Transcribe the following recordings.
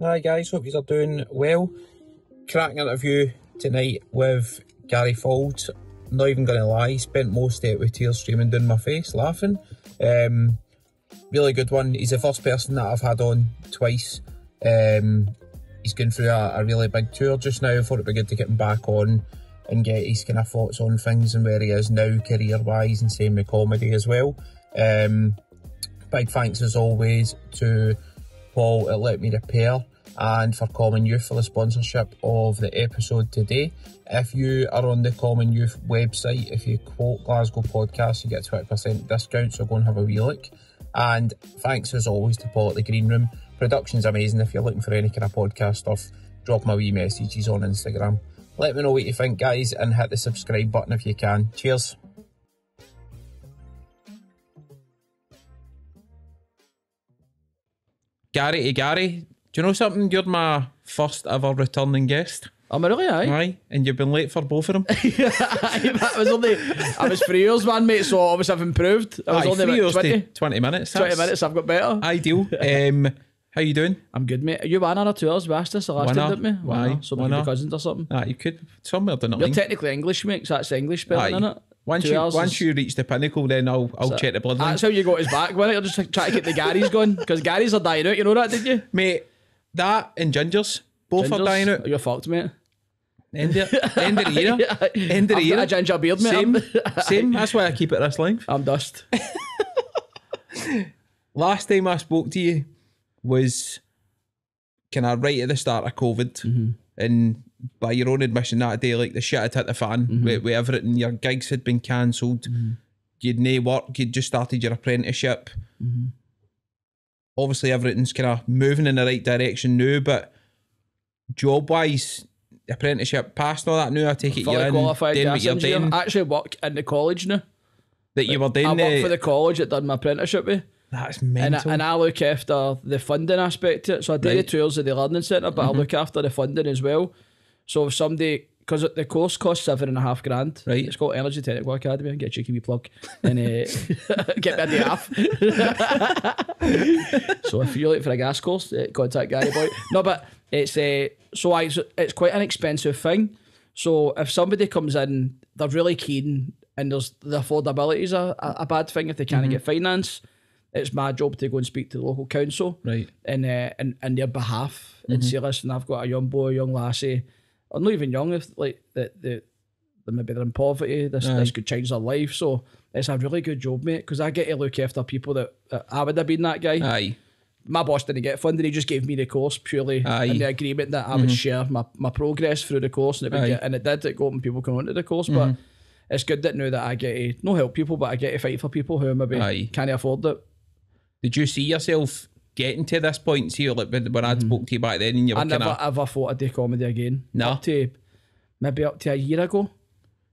Hi guys, hope you are doing well. Cracking interview tonight with Gary Faulds. Not even gonna lie, spent most of it with tears streaming down my face, laughing. Um, really good one. He's the first person that I've had on twice. Um, he's going through a, a really big tour just now. I thought it'd be good to get him back on and get his kind of thoughts on things and where he is now career wise and same with comedy as well. Um, big thanks as always to Paul at Let Me Repair and for Common Youth for the sponsorship of the episode today. If you are on the Common Youth website, if you quote Glasgow Podcast, you get 20% discount, so go and have a wee look. And thanks as always to Paul at the Green Room. Production's amazing. If you're looking for any kind of podcast stuff, drop my wee messages on Instagram. Let me know what you think, guys, and hit the subscribe button if you can. Cheers. Gary to Gary, do you know something? You're my first ever returning guest. Am I really? Aye. Aye, and you've been late for both of them. I was only, I was three years, man, mate. So obviously I've improved. I was Aye, only three years 20, to 20 minutes. 20 That's minutes. I've got better. Ideal. Um, how you doing? I'm good, mate. Are You won our two hours, Bastis, the last time, didn't we? Aye, So we winner. could be cousins or something. Ah, you could somewhere down the You're line. technically English, mate, 'cause that's English spelling, Aye. innit? Once you once is- you reach the pinnacle, then I'll I'll check the bloodline. That's how you got his back, wasn't it? You're just like, trying to keep the Garys going. Because Garys are dying out, you know that, did you? Mate, that and gingers both are Gingers? dying out. You're fucked, mate. End of, end of the era. End of I've the got era. a ginger beard, mate. Same, same. That's why I keep it this length. I'm dust. Last time I spoke to you was kind of right at the start of COVID, Mm-hmm. and by your own admission, that day, like the shit had hit the fan Mm-hmm. with, with everything. Your gigs had been cancelled. You'd no work. You'd just started your apprenticeship. Mm-hmm. Obviously, everything's kind of moving in the right direction now, but job wise, apprenticeship passed all that now. I take it Fully you're in qualified doing what you're engineer. doing. I actually work in the college now. that you were doing. I work the- for the college that done my apprenticeship with. That's And I, mental. and I look after the funding aspect to it. So I do the Right. Mm-hmm. tours of the learning centre, but I look after the funding as well. So if somebody, because the course costs seven and a half grand, Right. It's called Energy Technical Academy. Can get a cheeky wee plug and uh, get me a day off. so if you're looking for a gas course, uh, contact Gary Boy. No, but it's uh, so I, it's quite an expensive thing. So if somebody comes in, they're really keen, and there's the affordability is a, a, bad thing if they Mm-hmm. can't get finance. It's my job to go and speak to the local council right. in uh, in, in their behalf and Mm-hmm. say, listen, I've got a young boy, a young lassie, or not even young, if like the the, the maybe they're in poverty. This this could change their life. So it's a really good job, mate, because I get to look after people that, that I would have been that guy. Aye. my boss didn't get funded; he just gave me the course purely Aye. Mm-hmm. in the agreement that I would share my, my progress through the course, and it would Aye. get, and it did. It got people coming onto the course, but. It's good that now that I get to no help people, but I get to fight for people who maybe Aye. can't afford it. Did you see yourself getting to this point? See, like when, when I spoke to you back then, and you were I never of ever thought I'd do comedy again. No. Up to maybe up to a year ago.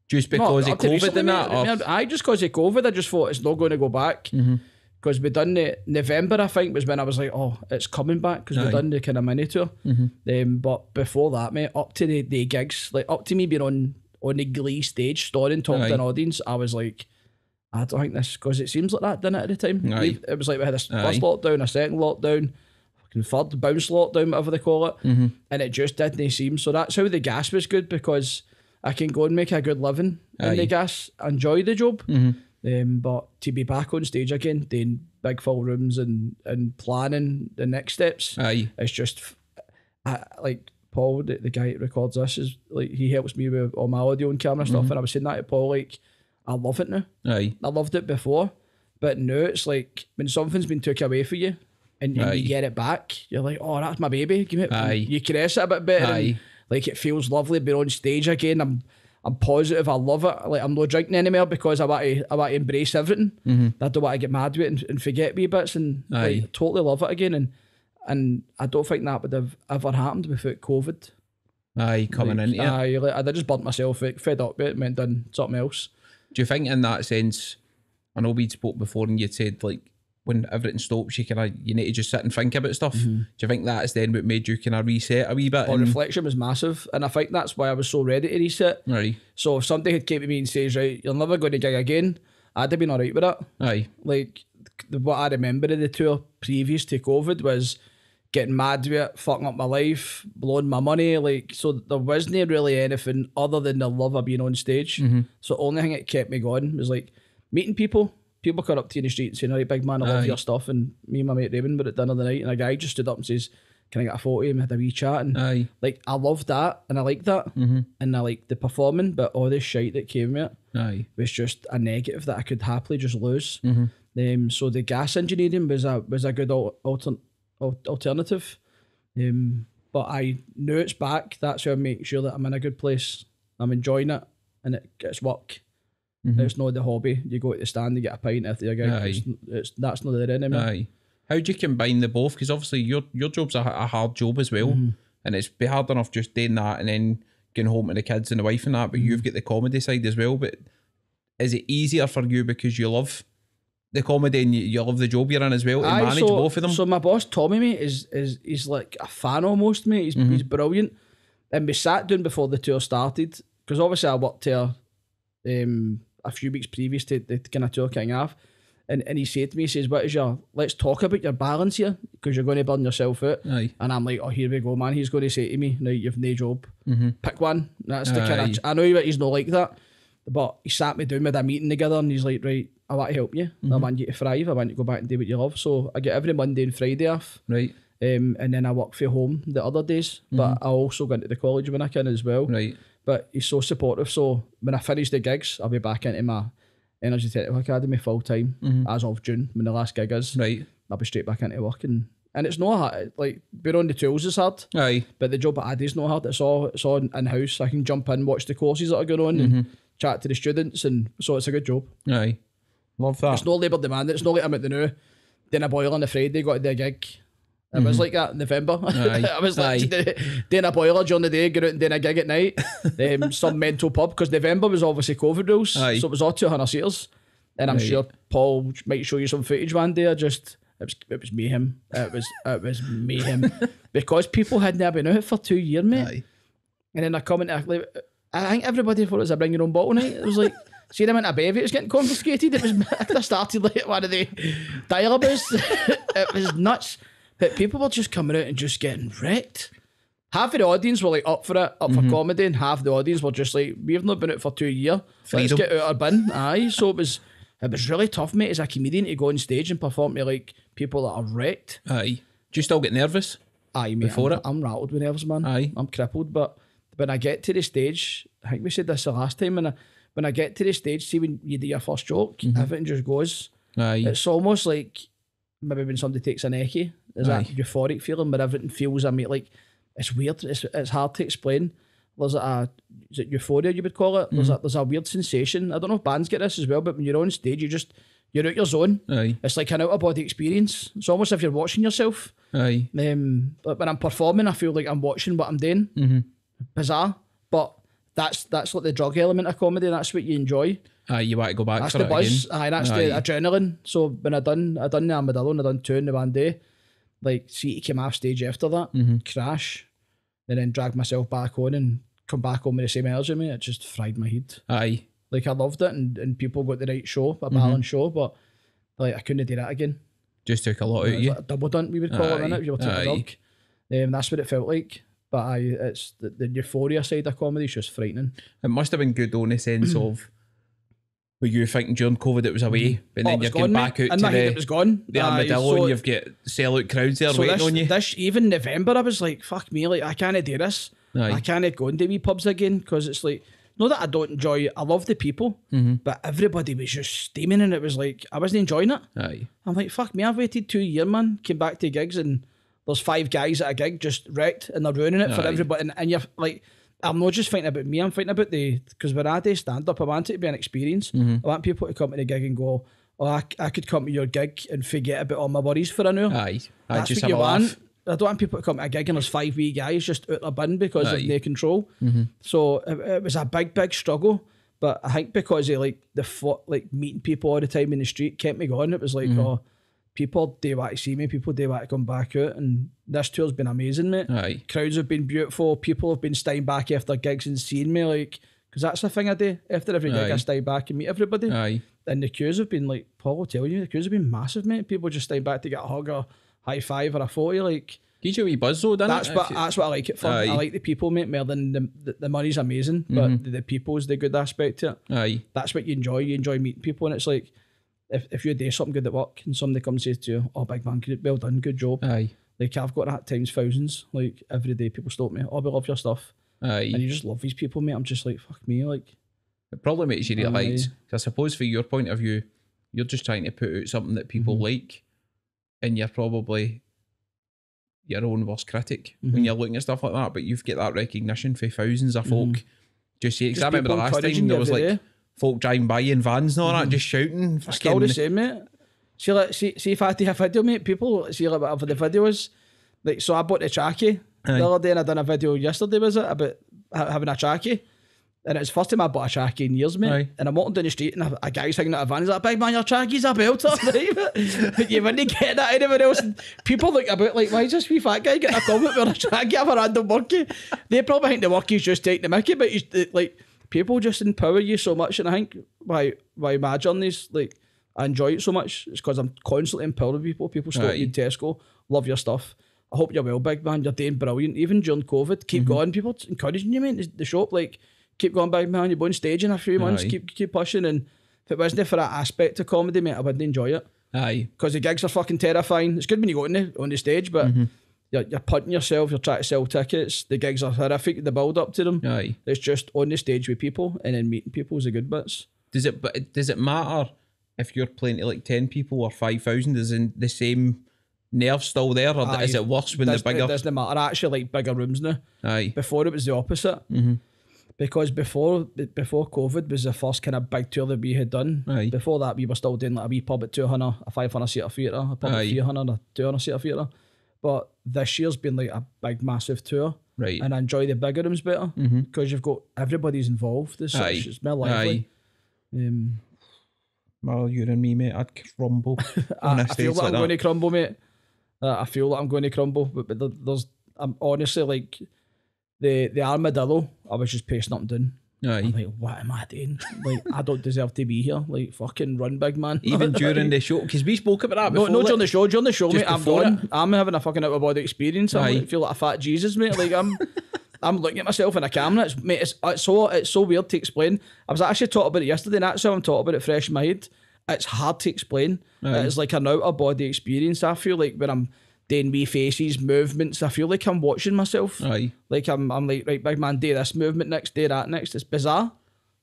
just because No, of COVID and that. Or, I just because of COVID, I just thought it's not going to go back. Mm-hmm. Because we done the November, I think, was when I was like, oh, it's coming back because we. Mm-hmm. done the kind of mini tour. Um, but before that, mate, up to the, the gigs, like up to me being on on the Glee stage, starring talking to an audience, I was like, I don't think this because it seems like that, didn't it, at the time? Aye. It was like we had a Aye. first lockdown, a second lockdown, fucking third bounce lockdown, whatever they call it, Mm-hmm. and it just didn't seem. So that's how the gas was good because I can go and make a good living in Aye. Mm-hmm. the gas, enjoy the job. Um, but to be back on stage again, doing big full rooms and and planning the next steps, aye. it's just I, like Paul, the, the guy that records this, is like he helps me with all my audio and camera Mm-hmm. stuff, and I was saying that to Paul, like I love it now. Aye. I loved it before, but now it's like when something's been took away from you and, and you get it back, you're like, oh, that's my baby. Give me, Aye. You caress it a bit better. and, Aye. like it feels lovely being on stage again. I'm I'm positive. I love it. Like I'm not drinking anymore because I want to I want to embrace everything. I don't want to get mad with it and, and forget wee bits and Mm-hmm. Aye. like, totally love it again. And and I don't think that would have ever happened without COVID. Aye. Coming Like, into it. aye, like, I just burnt myself out, fed up with it, went done something else. Do you think in that sense? I know we'd spoke before, and you'd said like when everything stops, you kind of you need to just sit and think about stuff. Mm-hmm. Do you think that's then what made you kind of reset a wee bit? Or and- reflection was massive, and I think that's why I was so ready to reset. Right. So if somebody had came to me and says, "Right, you're never going to gig again," I'd have been alright with it. Aye. Like the, what I remember of the tour previous to COVID was getting mad with it, fucking up my life, blowing my money. Like, so there wasn't really anything other than the love of being on stage. So, the only thing that kept me going was like meeting people. People come up to you in the street and saying, All right, big man, I love Aye. your stuff. And me and my mate Raymond were at dinner the night, and a guy just stood up and says, Can I get a photo? And we had a wee chat. And Aye. like, I love that, and I like that. Mm-hmm. And I like the performing, but all this shite that came with it Aye. was just a negative that I could happily just lose. Mm-hmm. Um, so the gas engineering was a was a good al- alternative. Um, but I knew it's back. That's how I make sure that I'm in a good place. I'm enjoying it, and it gets work. It's not the hobby. You go to the stand, you get a pint after your. Mm-hmm. It's, it's that's not there anymore. Aye. How do you combine the both? Because obviously your your job's a, a hard job as well, and it's be hard enough just doing that and then getting home to the kids and the wife and that. But you've got the comedy side as well. But is it easier for you because you love the comedy and you, you love the job you're in as well to Aye, manage so, both of them? So my boss Tommy mate is is he's like a fan almost mate. He's Mm-hmm. he's brilliant. And we sat down before the tour started because obviously I worked here um, a few weeks previous to the kind of tour kicking off. And, and he said to me, he says, What is your, let's talk about your balance here because you're going to burn yourself out. Aye. And I'm like, Oh, here we go, man. He's going to say to me, Now you've no job. Pick one. That's the kind of, I know he's not like that. But he sat me down with a meeting together and he's like, Right, I want to help you. I mm-hmm. want you to thrive. I want you to go back and do what you love. So I get every Monday and Friday off. Right, Um, and then I work for home the other days. But mm-hmm. I also go into the college when I can as well. right, But he's so supportive. So when I finish the gigs, I'll be back into my Energy Technical Academy full time mm-hmm. as of June when the last gig is. right. I'll be straight back into work and and it's not hard. Like being on the tools is hard, Aye. but the job at is not hard. It's all it's all in house. I can jump in, watch the courses that are going on, and chat to the students, and so it's a good job. Aye. Love that. It's not labour demand. It's not like I'm at the new, doing a boiler on the Friday, got to do a gig. It was like that in November. Aye. I was like Aye. doing a boiler during the day, going out and doing a gig at night. um, some mental pub because November was obviously COVID rules, Aye. so it was all 200 seaters. And I'm Right. sure Paul might show you some footage one day. I just it was it was mayhem. It was it was mayhem because people hadn't been out for two years, mate. Aye. And then I come into, like, I think everybody thought it was a bring your own bottle night. It was like, see them in a bevy, it was getting confiscated. It was, I started like one of the dial-a-bus. it was nuts. But people were just coming out and just getting wrecked. Half of the audience were like up for it, up Mm-hmm. for comedy, and half the audience were just like, we've not been out for two years. Let's get out our bin. Aye. So it was, it was really tough, mate, as a comedian to go on stage and perform to like people that are wrecked. Aye. Do you still get nervous? Aye, mate. Before I'm, it? I'm rattled with nerves, man. Aye. I'm crippled. But when I get to the stage, I think we said this the last time. When I when I get to the stage, see when you do your first joke, Mm-hmm. everything just goes. Aye. It's almost like maybe when somebody takes an eckie. There's that euphoric feeling where everything feels. I mean, like it's weird. It's it's hard to explain. There's a is it euphoria you would call it? Mm-hmm. There's a there's a weird sensation. I don't know if bands get this as well, but when you're on stage, you just you're out your zone. Aye. It's like an out of body experience. It's almost if you're watching yourself. Aye. Um, but when I'm performing, I feel like I'm watching what I'm doing. Mm-hmm. Bizarre, but that's that's like the drug element of comedy. That's what you enjoy. Aye. You want to go back That's for the it buzz. again? Aye, that's the adrenaline. So when I done I done the armadillo and I done two in the one day, like see came off stage after that, Mm-hmm. crash, and then dragged myself back on and come back home with the same energy. Mate, it just fried my head. Aye. Like I loved it, and, and people got the right show, Mm-hmm. a balanced show, but like I couldn't do that again. Just took a lot out of It you. like a double dunk, we would call it, Aye, innit? If you were taking a aye. dog. Um, that's what it felt like. But I, it's the, the euphoria side of comedy is just frightening. It must have been good though in the sense of were you thinking during COVID it was away, but Oh, then you're was going gone, back out In to my head, the, it was gone. the Aye, armadillo so- and you've got sellout crowds there so waiting this, on you. This even November, I was like, "Fuck me!" Like I can't do this. Aye. I can't go into wee pubs again because it's like, not that I don't enjoy. it. I love the people, Mm-hmm. but everybody was just steaming, and it was like I wasn't enjoying it. Aye. I'm like, "Fuck me!" I've waited two years, man. Came back to gigs, and there's five guys at a gig just wrecked, and they're ruining it for Aye. everybody. And, and you're like, I'm not just thinking about me. I'm thinking about the because when I do stand up, I want it to be an experience. Mm-hmm. I want people to come to the gig and go. Oh, I, I could come to your gig and forget about all my worries for an hour. Aye. I That's just what have you a laugh. want. I don't want people to come to a gig and there's five wee guys just out their bin because Aye. of their control. So it, it was a big, big struggle. But I think because of like the like meeting people all the time in the street kept me going. It was like, oh, people do want to see me. People do want to come back out. And this tour's been amazing, mate. Aye. Crowds have been beautiful. People have been staying back after gigs and seeing me. Like, because that's the thing I do. After every gig, I Aye. stay back and meet everybody. Aye. And the queues have been like Paul will tell you, the queues have been massive, mate. People just staying back to get a hug or high five or a photo. Like Gives you a wee buzz though, doesn't That's it? what that's what I like it for. Aye. I like the people, mate, more than the the, the money's amazing, but mm-hmm. the, the people's the good aspect to it. Aye. That's what you enjoy. You enjoy meeting people, and it's like if, if you do something good at work and somebody comes and says to you, "Oh, big man, good, well done, good job." Aye. Like I've got that times thousands. Like every day, people stop me. Oh, we love your stuff, Aye. and you just love these people, mate. I'm just like fuck me, like It probably makes you realise. I suppose for your point of view, you're just trying to put out something that people Mm-hmm. like, and you're probably your own worst critic when Mhm. you're looking at stuff like that. But you've get that recognition for thousands of folk. Just say, because I Mm-hmm. Remember the last time there was like day. Mm-hmm. folk driving by in vans and all that, just shouting. still the same, mate. See, like, see, see if I do a video, mate, people see like whatever the video is. Like, so I bought the trackie Aye. the other day, and I done a video yesterday, was it about ha- having a trackie? And it's the first time I bought a trackie in years, mate. Aye. And I'm walking down the street, and a, a guy's hanging out a van. He's like, "Big man, your trackie's a belter." Right? you wouldn't get that anywhere else. And people look about like, "Why is this wee fat guy getting a comment with a trackie of a random monkey?" They probably think the workie's just taking the mickey, but he's like, people just empower you so much, and I think why why my journeys like I enjoy it so much. It's because I'm constantly empowering people. People Aye. you in Tesco, love your stuff. I hope you're well, big man. You're doing brilliant. Even during COVID, keep mm-hmm. going. People encouraging you, man. The, shop, like, keep going, big man. You're on stage in a few months. Aye. Keep keep pushing. And if it wasn't for that aspect of comedy, mate, I wouldn't enjoy it. Aye. Because the gigs are fucking terrifying. It's good when you go on the, on the stage, but mm-hmm. You're, you're punting yourself. You're trying to sell tickets. The gigs are horrific. The build up to them. Aye. It's just on the stage with people and then meeting people is the good bits. Does it? But does it matter if you're playing to like ten people or five thousand? Is in the same nerve still there, or Aye. is it worse when the bigger? It doesn't matter. I actually like bigger rooms now. Aye. Before it was the opposite. Mm-hmm. Because before before COVID was the first kind of big tour that we had done. Aye. Before that, we were still doing like a wee pub at 200, a 500 seater theatre, a pub Aye. at 300, a 200 seater theatre. But this year's been like a big, massive tour. Right. And I enjoy the bigger rooms better because you've got everybody's involved. It's, Aye. such, it's more lively. Um, Well, you and me, mate, I'd crumble I, on a I feel stage that like I'm that. going to crumble, mate. Uh, I feel that I'm going to crumble, but, but there's I'm honestly like the the armadillo. I was just pacing up and down. I'm like, what am I doing? Like, I don't deserve to be here. Like, fucking run, big man. Even during the show, because we spoke about that no, before. no, like- during the show, during the show, mate. I'm gone. I'm having a fucking out of body experience. I'm like, feel like a fat Jesus, mate. Like I'm. I'm looking at myself in a camera. It's, mate, it's, it's so it's so weird to explain. I was actually talking about it yesterday, and that's how I'm talking about it fresh in my head. It's hard to explain. Aye. It's like an out of body experience. I feel like when I'm doing wee faces, movements, I feel like I'm watching myself. Aye. Like I'm, I'm like, right, big man, do this movement next, do that next. It's bizarre.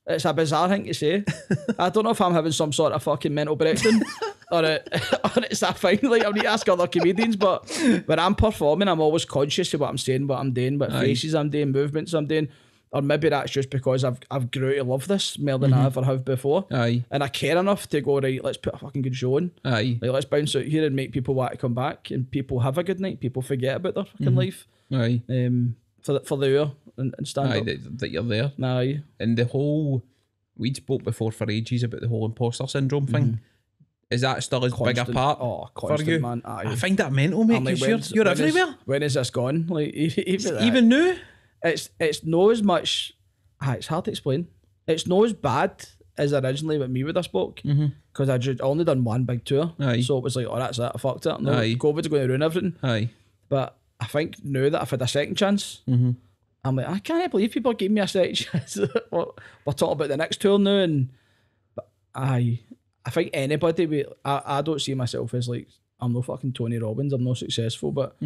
It's a bizarre thing to say. I don't know if I'm having some sort of fucking mental breakdown or, it, or it's a thing. Like I need to ask other comedians, but when I'm performing, I'm always conscious of what I'm saying, what I'm doing, what Aye. faces I'm doing, movements I'm doing. Or maybe that's just because I've I've grew to love this more than I ever have before. Aye. And I care enough to go, right, let's put a fucking good show on. Aye. Like let's bounce out here and make people want to come back and people have a good night. People forget about their fucking life. Aye. Um for the, for the hour and, and stand Aye. up. That, that you're there. Aye. And the whole, we'd spoke before for ages about the whole imposter syndrome thing. Is that still as big a Mm-hmm. Constant- part oh, for constant, you? man. Aye. I find that mental, mate, like, you're, you're when is- everywhere. when is this gone? Like even. Even now? It's it's no as much. Ah, it's hard to explain. It's no as bad as originally with me when I spoke because I just I only done one big tour, Mm-hmm. Aye. so it was like, oh, that's it. I fucked it. No, Aye. COVID's going to ruin everything. Aye. But I think now that I've had a second chance, Mm-hmm. I'm like, I can't believe people gave me a second chance. we're, we're talking about the next tour now, and but I, I think anybody, we, I, I don't see myself as like I'm no fucking Tony Robbins. I'm not successful, but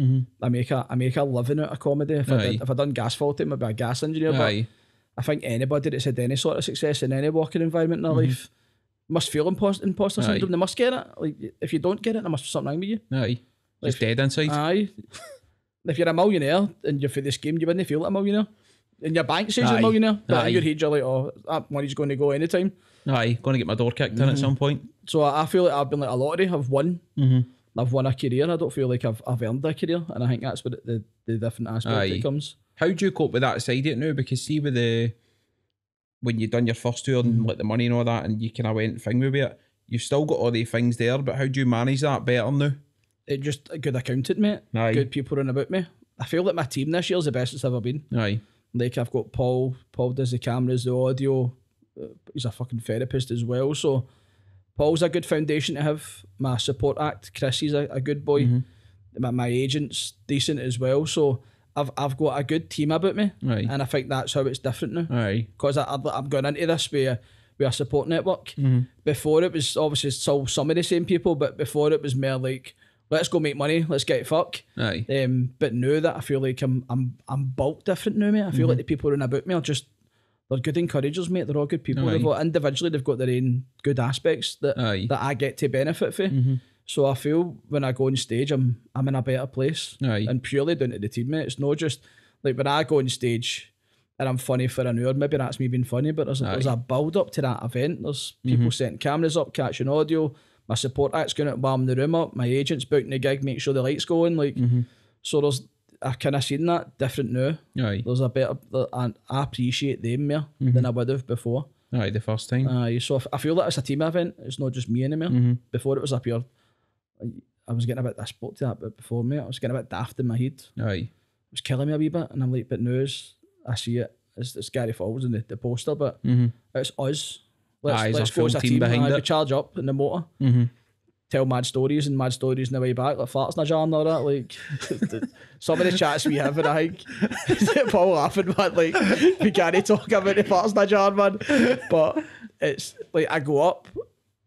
I make a I make a living out of comedy. If I Mm-hmm. Aye. did, if I done gas faulting, maybe a gas engineer. But Aye. I think anybody that's had any sort of success in any working environment in their Mm-hmm. life must feel imposter, imposter Aye. syndrome. They must get it. Like if you don't get it, there must be something wrong with you. Aye. Just dead inside. Aye. if you're a millionaire and you're for this game, you wouldn't feel like a millionaire. And your bank says you're a millionaire, but Aye. in your head you're like, oh, that money's going to go anytime. Aye. Going to get my door kicked Mm-hmm. in at some point. So I I feel like I've been like a lottery. I've won. Mm-hmm. I've won a career. I don't feel like I've, I've earned a career, and I think that's what the, the different aspect Aye. it comes. How do you cope with that side of it now? Because see with the when you've done your first tour and Mm-hmm. like the money and all that, and you kind of went thing with it, you've still got all the things there. But how do you manage that better now? It just a good accountant, mate. Aye. Good people around about me. I feel like my team this year is the best it's ever been. Aye. Like I've got Paul. Paul does the cameras, the audio. Uh, he's a fucking therapist as well. So Paul's a good foundation to have. My support act, Chris, he's a, a good boy. my, my agent's decent as well. So I've I've got a good team about me, Aye. and I think that's how it's different now Aye. because I'm going into this a, with a support network. Mm-hmm. Before it was obviously still some of the same people, but before it was more like let's go make money, let's get fuck. Aye. Um, but now that I feel like I'm I'm I'm bulk different now, mate. I feel Mm-hmm. like the people around about me are just they're good encouragers, mate. They're all good people. Aye. They've got individually they've got their own good aspects that Aye. Mm-hmm. that I get to benefit from. So I feel when I go on stage, I'm I'm in a better place, Aye. and purely down to the team, mate. It's not just like when I go on stage and I'm funny for an hour. Maybe that's me being funny, but there's, there's a build up to that event. There's people setting cameras up, catching audio. My support act's going to warm the room up. My agent's booking the gig, make sure the lights going. Like, so there's I kind of seen that different now. Aye. There's a better, and I appreciate them more mm-hmm. than I would have before. Aye. The first time. Aye, so I feel like it's a team event. It's not just me anymore. Mm-hmm. Before it was up here, I was getting a bit. I spoke to that bit before me. I was getting a bit daft in my head. Aye. It was killing me a wee bit, and I'm like, but now I see it, it's, it's Gary Faulds in the, the poster, but mm-hmm. it's us. Let's, Aye, let's go as a team team. behind Aye, it. We charge up in the motor. Tell mad stories and mad stories in the way back, like farts in a jar and all that. Like some of the chats we have, and I think Paul laughing, man. Like we can't talk about the farts in a jar, man. But it's like I go up,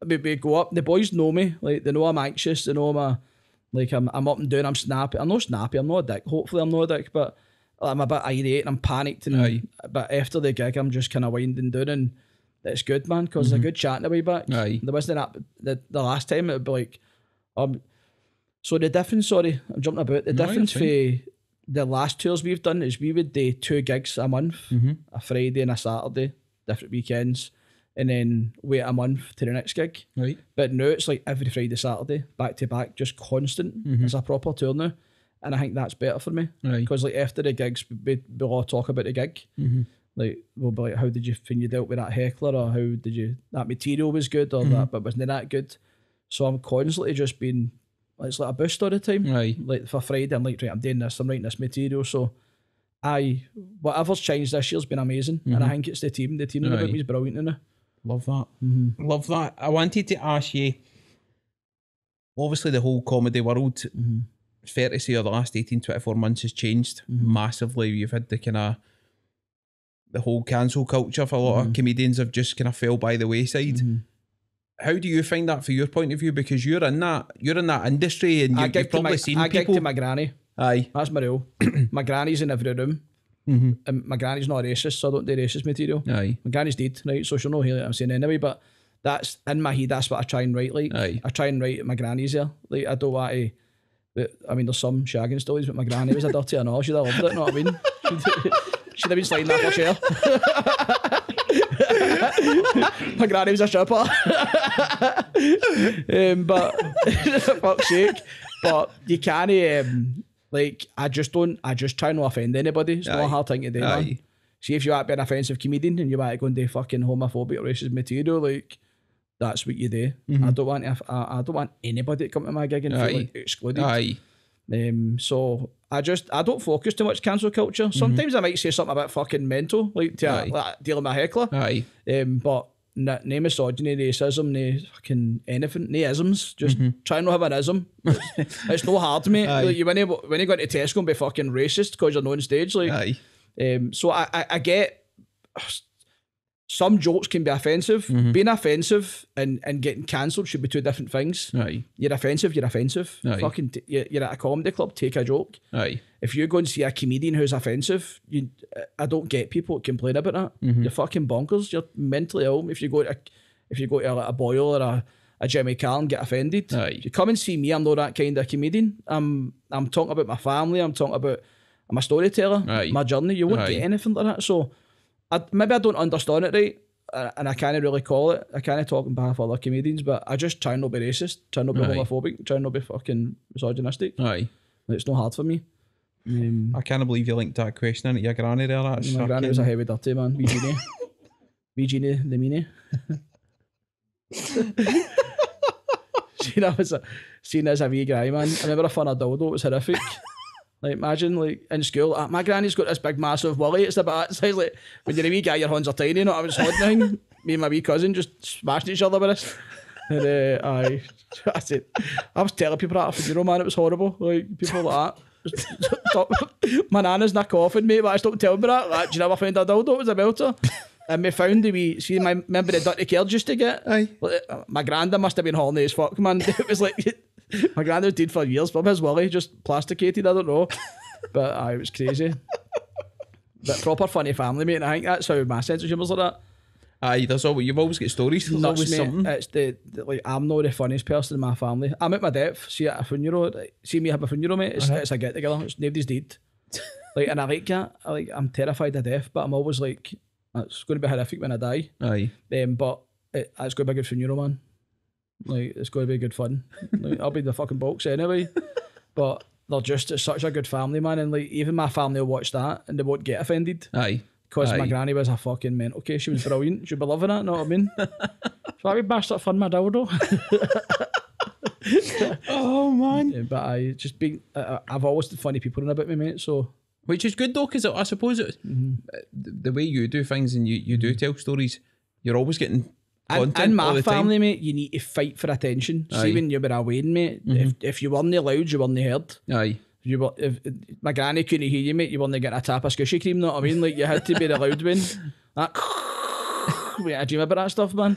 we go up. The boys know me, like they know I'm anxious. They know I'm a, like I'm, I'm up and down. I'm snappy. I'm not snappy. I'm not a dick. Hopefully, I'm not a dick, but I'm a bit irate and I'm panicked. And Aye. but after the gig, I'm just kind of winding down and it's good, man, because it's a good chat in the way back. Mm-hmm. Aye. There wasn't that the, the last time it would be like, um. So the difference, sorry, I'm jumping about. The No, difference for the last tours we've done is we would do two gigs a month, Mm-hmm. a Friday and a Saturday, different weekends, and then wait a month to the next gig. Right. But now it's like every Friday, Saturday, back to back, just constant. It's a proper tour now. And I think that's better for me. Because like after the gigs, we, we'll all talk about the gig. Like we'll be like, how did you when you dealt with that heckler, or how did you that material was good, or that mm-hmm. but wasn't that good? So I'm constantly just being it's like a boost all the time. Aye. Like for Friday, I'm like, right, I'm doing this, I'm writing this material. So I whatever's changed this year's been amazing. And I mm-hmm. think it's the team. The team me is brilliant now. Love that. Mm-hmm. Love that. I wanted to ask you. Obviously, the whole comedy world, it's fair to say, over the last 18, 24 months has changed massively. You've had the kind of the whole cancel culture for a lot of comedians have just kind of fell by the wayside. How do you find that for your point of view? Because you're in that you're in that industry and you, I you've to probably my, seen I gig people. to my granny. Aye, That's my rule. my granny's in every room. Mm-hmm. And my granny's not racist, so I don't do racist material. aye, My granny's dead, right? So she'll know hear what I'm saying anyway. But that's in my head. That's what I try and write. Like Aye. I try and write my granny's here. Like I don't want to. But I mean, there's some shagging stories, but my granny was a dirty and all. She'd have loved it. You know what I mean? She'd have been sliding that for chair. my granny was a stripper. um, but fuck's sake. But you can't. Um, like I just don't. I just try not to offend anybody. It's not a hard thing to do. man. See if you want to be an offensive comedian and you want to go and do fucking homophobic racist material, like that's what you do. I don't want to, I, I don't want anybody to come to my gig and Mm-hmm. Aye. feel like excluded. aye, Um, so I just I don't focus too much cancel culture. Sometimes I might say something about fucking mental, like to Mm-hmm. Aye. like, dealing with a heckler. aye, Um, but no, no misogyny, racism, no fucking anything, no isms. Just try and not have an ism. It's, it's no hard, mate. Mm-hmm. Aye. Like you when you when you go into Tesco and be fucking racist because you're not on stage, like. aye, Um, so I, I, I get some jokes can be offensive. Mm-hmm. Being offensive and, and getting cancelled should be two different things. aye, You're offensive, you're offensive. Aye. Fucking, t- you're, at a comedy club, take a joke. aye, If you go and see a comedian who's offensive, you, I don't get people that complain about that. Mm-hmm. You're fucking bonkers. You're mentally ill. If you go to, a, if you go to a, a Boyle or a, a Jimmy Carr and get offended, Aye. you come and see me, I'm not that kind of comedian. I'm I'm talking about my family. I'm talking about I'm a storyteller. Aye. My journey. You won't Aye. get anything like that. So, I, maybe I don't understand it right, and I can't really call it. I can't talk on behalf of other comedians, but I just try not to be racist, try not to be Aye. homophobic, try not to be fucking misogynistic. aye. It's not hard for me. Um, I can't believe you linked that question into your granny there. That's my granny was a heavy dirty man. Wee Jeannie. Wee Jeannie, the meanie. seen her as a seen her as a wee guy, man. I remember a fun a dildo, it was horrific. Like imagine like in school, uh, my granny's got this big massive willy. It's about it's like when you're a wee guy, your hands are tiny. You know, I was holding. Me and my wee cousin just smashed each other with this. And uh, I, I said, I was telling people at a funeral, man, it was horrible. Like people like that. my nana's in a coffin, mate, but I stopped telling me that. Like, do you know, I found a dildo, it was a belter. And we found the wee, see, my remember the dirty care just to get. Aye. Like, uh, My granda must have been horny as fuck, man. It was like my granda was dead for years, but his willy just plasticated. I don't know, but I it was crazy. But proper funny family, mate. And I think that's how my sense of humour's like that. Aye, there's always, you've always got stories. There's Nuts, always mate. something. It's the, the- like I'm not the funniest person in my family. I'm at my depth. See at a funeral, see me have a funeral, mate. It's, Uh-huh. it's a get together. It's nobody's dead. like, and I like that. I like. I'm terrified of death, but I'm always like, it's going to be horrific when I die. Aye. Um, but it, it's going to be a good funeral, man. Like it's going to be good fun. Like, I'll be the fucking box anyway. but they're just it's such a good family, man. And like even my family will watch that and they won't get offended Aye. because my granny was a fucking mental case. She was brilliant. She'd be loving it. Know what I mean? so I would bastard fun my dildo. Oh, man. Yeah, but I just being uh, I've always had funny people in about me, mate. So Which is good though, because I suppose it, Mm-hmm. the, the way you do things and you, you do tell stories, you're always getting And, and my family, mate, you need to fight for attention. Aye. See, when you were away, mate, if, mm-hmm. if you weren't loud, you weren't heard. time. Aye. You were, if, my granny couldn't hear you, mate, you weren't getting a tap of squishy cream, know what I mean? Like, you had to be the loud one. That, wait, I dream about that stuff, man.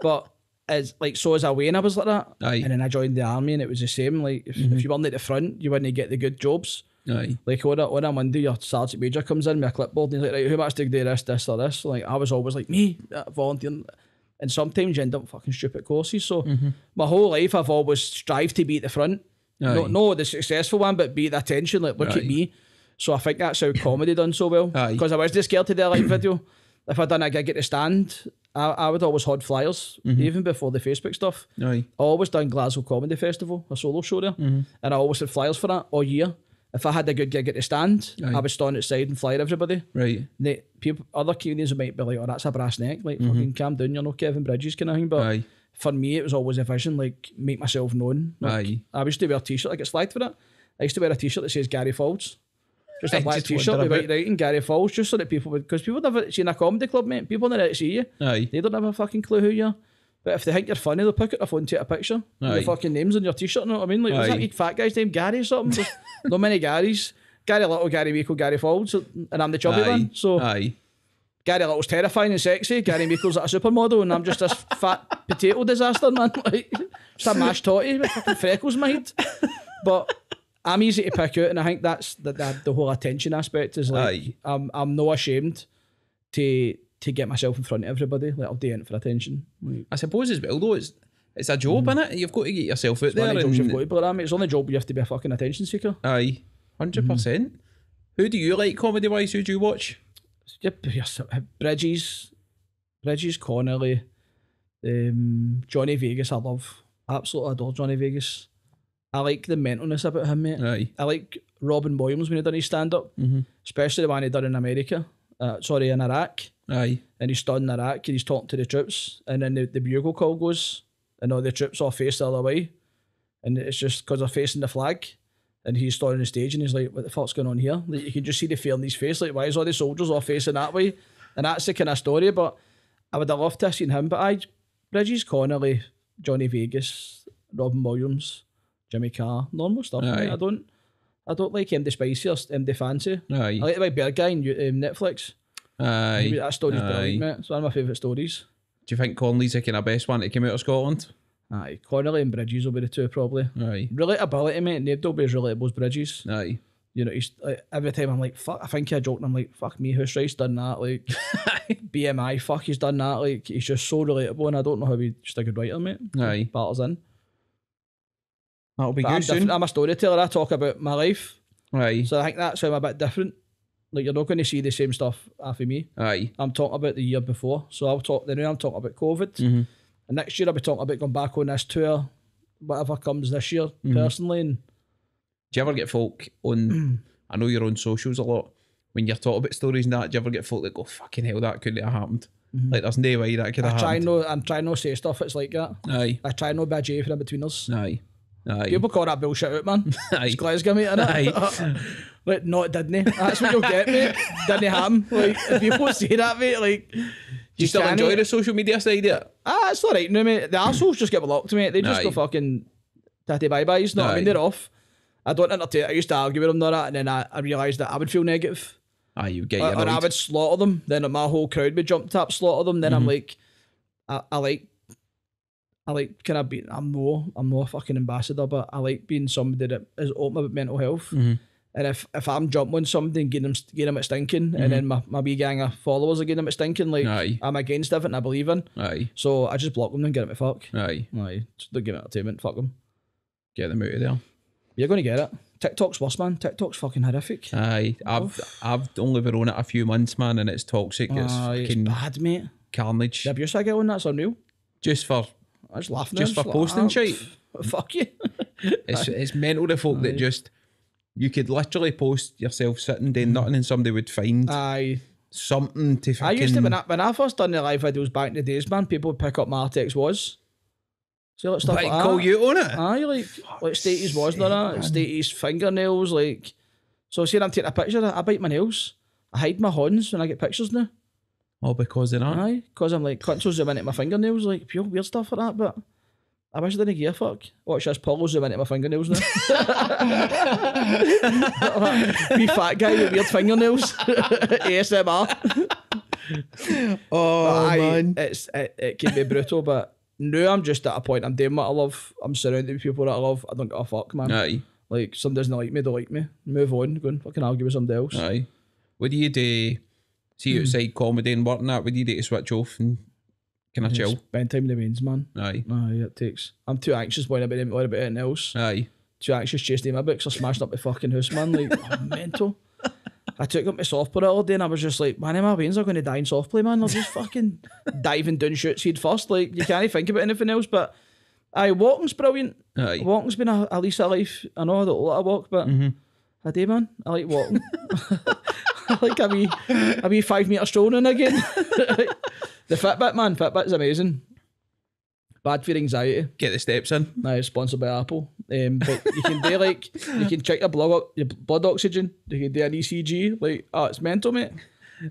But as like, so as I when I was like that. Aye. And then I joined the army and it was the same. Like, if, if mm-hmm. you weren't at the front, you wouldn't get the good jobs. Aye. Like on a, on a Monday, your sergeant major comes in with a clipboard and he's like, right, who wants to do this, this, or this? Like I was always like, me, volunteering. And sometimes you end up fucking stupid courses. So mm-hmm. my whole life I've always strived to be at the front. No, Aye. no, the successful one, but be the attention. Like, look at me. So I think that's how comedy done so well. Because I was just scared to do a live video. If I'd done a gig at the stand, I, I would always hold flyers, mm-hmm. even before the Facebook stuff. Aye. I always done Glasgow Comedy Festival, a solo show there, mm-hmm. and I always had flyers for that all year. If I had a good gig at the stand. I would stand outside and flyer everybody. Right. The people, other comedians might be like, "Oh, that's a brass neck," like mm-hmm. fucking calm down, you're no Kevin Bridges kind of thing. But Aye. for me, it was always a vision, like make myself known. Like, Aye. I used to wear a t-shirt, I get slagged for it. I used to wear a t-shirt that says Gary Faulds. Just a black just t-shirt with white writing Gary Faulds, just so that people would, because people never see in a comedy club, mate. People never see you. Aye. They don't have a fucking clue who you are. But if they think you're funny, they'll pick up their phone and take a picture. Aye. The fucking names on your t-shirt, you know what I mean? Like, was that fat guy's name Gary or something? Not many Garys. Gary Little, Gary Meikle, Gary Faulds, and I'm the chubby Aye. one. So Aye. Gary Little's terrifying and sexy. Gary Meikle's like a supermodel, and I'm just this fat potato disaster, man. Like, just a mashed totty with fucking freckles head. But I'm easy to pick out, and I think that's the, the, the whole attention aspect is like Aye. I'm I'm no ashamed to to get myself in front of everybody. Like I'll do for attention. Like, I suppose as well though, it's it's a job, innit? You've got to get yourself out it's there. the you've got to like that, mate. It's only job you have to be a fucking attention seeker. Aye. 100%. percent Who do you like comedy wise? Who do you watch? Bridges, Bridges, Connolly, um, Johnny Vegas. I love, absolutely adore Johnny Vegas. I like the mentalness about him, mate. Aye. I like Robin Williams when he done his stand up, especially the one he done in America. Uh, sorry, in Iraq, Aye. and he's in Iraq and he's talking to the troops, and then the, the bugle call goes, and all the troops all face the other way, and it's just because they're facing the flag. And he's standing on the stage and he's like, What the fuck's going on here? Like, you can just see the fear in his face. Like, why is all the soldiers all facing that way? And that's the kind of story. But I would have loved to have seen him. But I, Bridges Connolly, Johnny Vegas, Robin Williams, Jimmy Carr, normal stuff. Aye. I don't, I don't like MD Spicy or MD Fancy. Aye. I like the Big Bear guy on um, Netflix. Aye. that story's Aye. brilliant, mate. It's one of my favourite stories. Do you think Connolly's the kind of best one to come out of Scotland? Aye, Connolly and Bridges will be the two probably. Aye. Relatability, mate. Nobody will be as relatable as Bridges. Aye. You know, he's like, every time I'm like, fuck, I think I joke and I'm like, fuck me, who's Rice done that? Like, BMI, fuck, he's done that. Like, he's just so relatable and I don't know how he's just a good writer, mate. Aye. Battles in. That'll be But I'm, good soon. different. I'm a storyteller. I talk about my life. Aye. So I think that's how I'm a bit different. Like, you're not going to see the same stuff after me. Aye. I'm talking about the year before. So I'll talk, then I'm talking about COVID. Mhm. And next year I'll be talking about going back on this tour, whatever comes this year, Mm-hmm. personally. And Do you ever get folk on? I know you're on socials a lot. When you're talking about stories and that, do you ever get folk that go, "Fucking hell, that couldn't have happened"? Like there's no way that could Mm-hmm. I have try happened. no, I'm trying not to say stuff. It's like that. Aye. I try not to be a J for in between us. Aye. Aye. People call that bullshit out, man. Aye. It's Glasgow, mate, innit? like, no, it didn't. That's what you'll get, mate. Didn't happen. Like, if people say that, mate, like, Do you still can't- enjoy the social media side of it? Ah, that's all right no mate. The assholes just get blocked, mate. They just Aye. go fucking tatty bye byes. No, I mean they're off. I don't entertain. I used to argue with them, that, and then I, I realised that I would feel negative, Aye, you get or, I would slaughter them. Then my whole crowd would jump tap slaughter them. Then Mm-hmm. I'm like, I, I like, I like. Can I be? I'm no, I'm no a fucking ambassador, but I like being somebody that is open about mental health. Mm-hmm. And if, if I'm jumping on somebody and getting them getting them at stinking, and then my, my wee gang of followers are getting them at stinking, like Mm-hmm. Aye. I'm against everything I believe in. Aye, So I just block them and get them to fuck. aye, Aye, just don't give them entertainment. Fuck them. get them out of there. You're gonna get it. TikTok's worse, man. TikTok's fucking horrific. Aye, I've I've only been on it a few months, man, and it's toxic. It's Aye, it's bad, mate. carnage. The abuse I get on that's unreal. Just for I just laughing. Just for like, posting ah, shite. pff, Fuck you. it's it's mental the folk that just you could literally post yourself sitting doing mm. nothing and somebody would find Aye. something to I used to when I, when I first done the live videos back in the days, man. People would pick up my Artex was. See like stuff Like, like call that. you on it. Aye, like like Statey's was all that. Statey's fingernails, like. So see, I'm taking a picture. I bite my nails. I hide my horns when I get pictures now. All because of that. Aye, because I'm like, can't zoom into my fingernails, like pure weird stuff like that. But I wish I didn't give a fuck. Watch this Paulo zoom into my fingernails now. Wee fat guy with weird fingernails. ASMR. Oh Aye, it's it, it can be brutal, but now I'm just at a point. I'm doing what I love. I'm surrounded with people that I love. I don't give a fuck, man. Aye, Like, some doesn't like me, don't like me. Move on, go and fucking argue with somebody else. aye. What do you do? See outside hmm. comedy and work and that. What do you do to switch off and kind of chill? Spend time in the veins, man. Aye, Aye, it takes. I'm too anxious worrying about, worrying about anything else. aye. too anxious chasing my books. I smashed up the fucking house, man. Like, oh, mental. I took up my soft play other day and I was just like, man, my veins are going to die in soft play, man. They're just fucking diving down shoots head first. Like, you can't think about anything else. But, aye, walking's brilliant. Aye. Walking's been a, at least a life. I know I don't lot of walk, but mm-hmm. I do, man. I like walking. I like a wee, a wee five metre stroll now and again. the Fitbit, man. Fitbit's amazing. Bad for anxiety. Get the steps in. No, it's sponsored by Apple. Um, but you can do like you can check your blood your blood oxygen. You can do an ECG. Like, oh, it's mental, mate.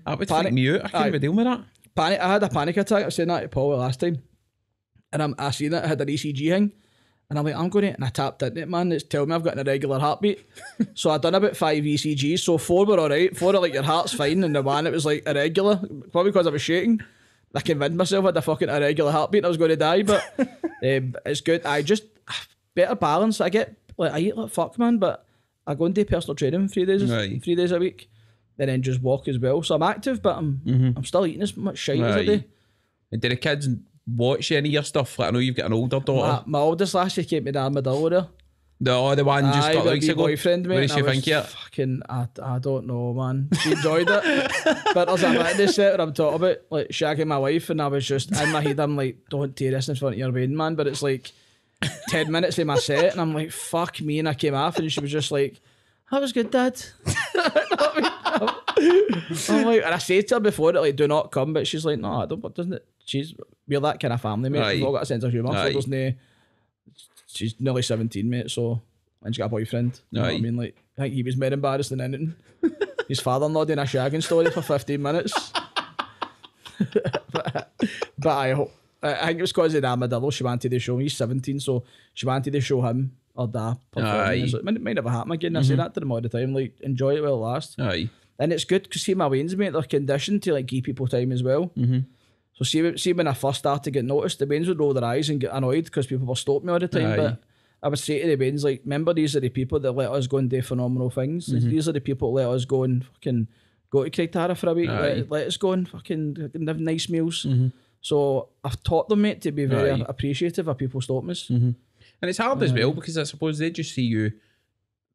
That would Panic. freak me out. I can't even deal with that. Panic. I had a panic attack. I was saying that to Paul last time, and I'm I seen it. I had an ECG thing, and I'm like, I'm going to, and I tapped into it, man. It's telling me I've got an irregular heartbeat. so I done about five ECGs. So four were alright. Four are like your heart's fine, and the one it was like irregular, probably because I was shaking. I convinced myself I had a fucking irregular heartbeat and I was going to die, but um, it's good. I just better balance. I get like I eat like fuck, man, but I go and do personal training three days, Right. three days a week, and then just walk as well. So I'm active, but I'm I'm still eating as much shit as I do. And do the kids watch any of your stuff? Like I know you've got an older daughter. My, my oldest last year came to the armadillo there. The oh, the one just got with weeks ago. boyfriend, mate. What did she think it? Fucking, I, I don't know, man. She enjoyed it. but there's a bit in the set where I'm talking about like shagging my wife, and I was just in my head, I'm like, don't tear this in front of your wedding, man. But it's like 10 minutes in my set, and I'm like, fuck me. And I came off, and she was just like, that was good, dad. I'm like, and I said to her before that, like, do not come, but she's like, no, I don't, but doesn't it? She's, we're that kind of family, mate. Aye. We've all got a sense of humour, so Aye. there's no, she's nearly 17, mate, so, and she's got a boyfriend. You know what I mean? Like, I think he was more embarrassed than anything. His father in law doing a shagging story for 15 minutes. but, but I hope. I I think it was because of the armadillo. She wanted to show. He's 17, so she wanted to show him or dad performing. Aye. It's like, might, might never happen again. I say mm-hmm. that to them all the time. Like, enjoy it while it lasts. Aye. And it's good because see my wains, mate, they're conditioned to like give people time as well. Mm-hmm. So see, see when I first started to get noticed, the Bains would roll their eyes and get annoyed because people were stopping me all the time. Aye. But I would say to the Bains, like, remember these are the people that let us go and do phenomenal things. Mm-hmm. These are the people that let us go and fucking go to Craig for a week. Let, let us go and fucking have nice meals. Mm-hmm. So I've taught them, mate, to be very Aye. appreciative of people's stopping us. And it's hard as well because I suppose they just see you.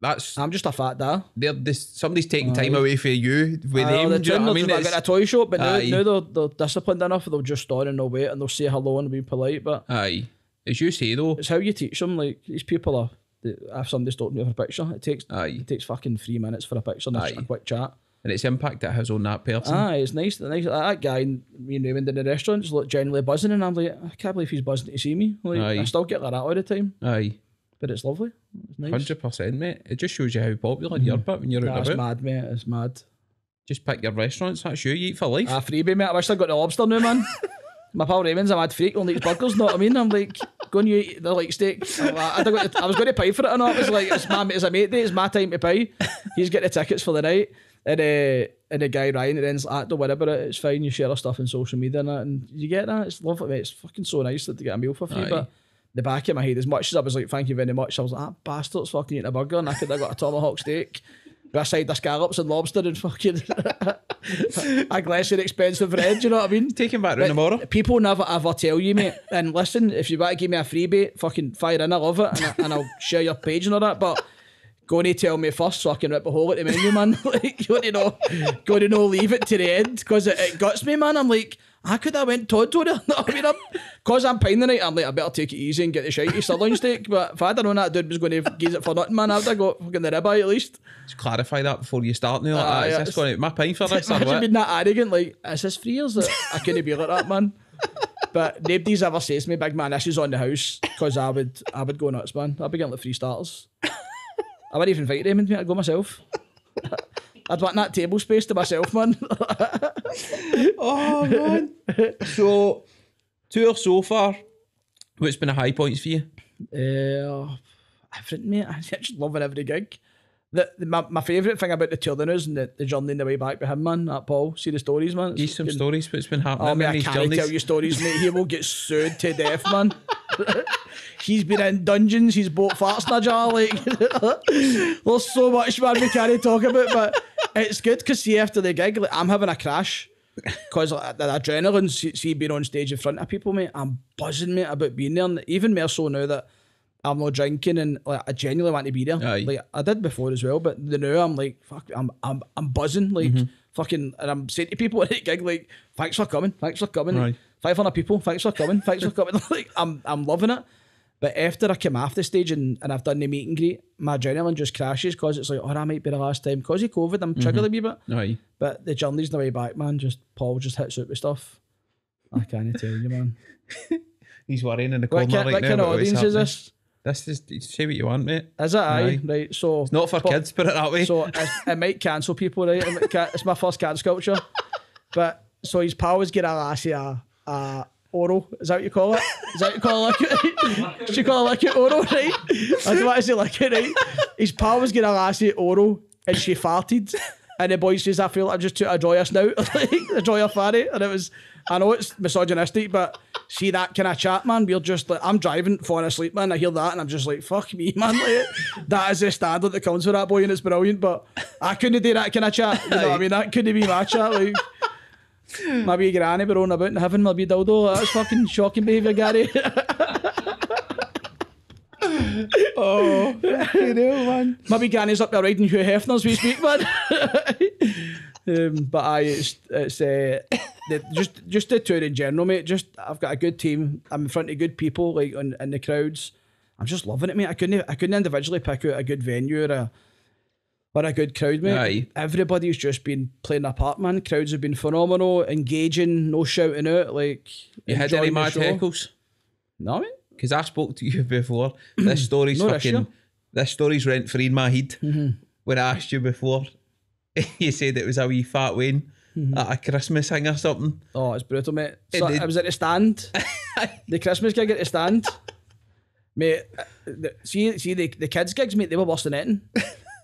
That's I'm just a fat dad. they're this somebody's taking time away from you with Aye, them. the Do you know what I mean? like It's- at a toy shop, but now, Aye. now they're, they're disciplined enough. They'll just stand and they'll wait and they'll say hello and be polite. But Aye. As you say though. it's how you teach them. Like these people are. they- If somebody stopped me for a picture, it takes Aye. it takes fucking three minutes for a picture and a, Aye. a quick chat. And its impact it has on that person. Aye, it's nice. nice. That guy, me and Raymond in the restaurant, just looked genuinely buzzing, and I'm like, I can't believe he's buzzing to see me. Like, Aye. I still get like that all the time, Aye. but it's lovely. It's nice. Hundred percent, mate. It just shows you how popular you're bit when you're out That's about. mad, mate. It's mad. Just pick your restaurants, that's you, you eat for life. Ah, freebie, mate. I wish I got the lobster now, man. My pal Raymond's a mad freak, only eats burgers, know what I mean? I'm like, going you eat the like steak. Like, I, don't, I was going to pay for it or not. It was like, it's my, it's a mate day, it's my time to pay. He's getting the tickets for the night. And, uh, and the guy Ryan, it ends like, whatever, it's fine, you share our stuff on social media and that, and you get that. It's lovely, mate. It's fucking so nice that to get a meal for free. Aye. But the back of my head, as much as I was like, thank you very much, I was like, ah, bastard's fucking eating a burger, and I could have got a tomahawk steak. With a side of scallops and lobster and fucking a glass of expensive bread, do you know what I mean? Take him back round tomorrow. People never ever tell you, mate. And listen, if you want to give me a freebie, fucking fire in, I love it, and, I, and I'll share your page and all that. But go and tell me first so I can rip a hole at the menu, man. like, you want to know, go to know, leave it to the end because it, it guts me, man. I'm like, I could have went Todd to it. I mean, I'm, cause I'm pine the night. I'm like, I better take it easy and get the shitey sirloin steak. But if I'd have known that dude was going to give it for nothing, man, I'd have got fucking the ribeye at least. Just clarify that before you start. You're like, ah, is yeah, this going to my pine for this or Imagine what? being that arrogant, like, is this or is it? I couldn't be like that, man. But nobody's ever says to me, big man, this is on the house, because I would I would go nuts, man. I'd be getting like three starters. I wouldn't even invite Raymond, mate, I'd go myself. I'd want that table space to myself, man. Oh man. so tour so far. What's been the high points for you? Uh, everything, mate. I just loving every gig. The, the, my, my favourite thing about the tour then is and the, the journey and the way back with him, man. That Paul, see the stories, man. It's Give some stories. What's been happening Oh, mate, I can't journeys? tell you stories, mate. He will get sued to death, man. he's been in dungeons, he's bought farts in a jar. Like, there's so much, man, we can't talk about, but it's good because, see, after the gig, like, I'm having a crash because like, the adrenaline, see, see, being on stage in front of people, mate, I'm buzzing, mate, about being there. And even more so now that I'm not drinking and like I genuinely want to be there. Aye. Like I did before as well, but now I'm like, fuck, I'm I'm I'm buzzing, like mm-hmm. fucking and I'm saying to people at the gig like, thanks for coming, thanks for coming. 500 people, thanks for coming, thanks for coming. like, I'm, I'm loving it. But after I came off the stage and, and I've done the meet and greet, my adrenaline just crashes because it's like, oh, that might be the last time. Because of COVID, I'm mm-hmm. a wee bit. Aye. But the journey's the way back, man. Just Paul just hits out with stuff. I can't tell you, man. He's worrying in the corner what, can, right what now. Kind of audience is this? This is say what you want, mate. Is it? Aye. aye. Right. So it's not for but, kids. Put it that way. So it, it might cancel people, right? It's my first cat sculpture, but so his pal was Geralasia a a, a oral. Is that what you call it? Is that what you call it? Should you call it like an oral, right? I don't want to say like it, right? His pal was getting a lassie oral and she farted. And the boy says, I feel like I just took a joyous now, like a joyous fatty. And it was, I know it's misogynistic, but see that kind of chat, man. We're just like, I'm driving, falling asleep, man. I hear that and I'm just like, fuck me, man. Like, that is the standard that comes with that boy and it's brilliant. But I couldn't do that kind of chat. You know what I mean? That couldn't be my chat. Like, my wee granny were on about in heaven, wee dildo. That's fucking shocking behaviour, Gary. oh, you know, man. my wee granny's up there riding Hugh Hefner as we speak, man. um, but I, it's, it's uh, the, just just the tour in general, mate. Just I've got a good team. I'm in front of good people, like in, in the crowds. I'm just loving it, mate. I couldn't I couldn't individually pick out a good venue or a or a good crowd, mate. Aye. Everybody's just been playing their part, man. Crowds have been phenomenal, engaging, no shouting out, like You had any mad show. heckles? No, mate. Because I spoke to you before. This story's No fucking. issue. This story's rent free in my head. When I asked you before, you said it was a wee fat Wayne at a Christmas thing or something. Oh, it's brutal, mate. So It. I was at the stand. the Christmas gig at the stand. Mate, uh, see, see the, the kids' gigs, mate, they were worse than anything.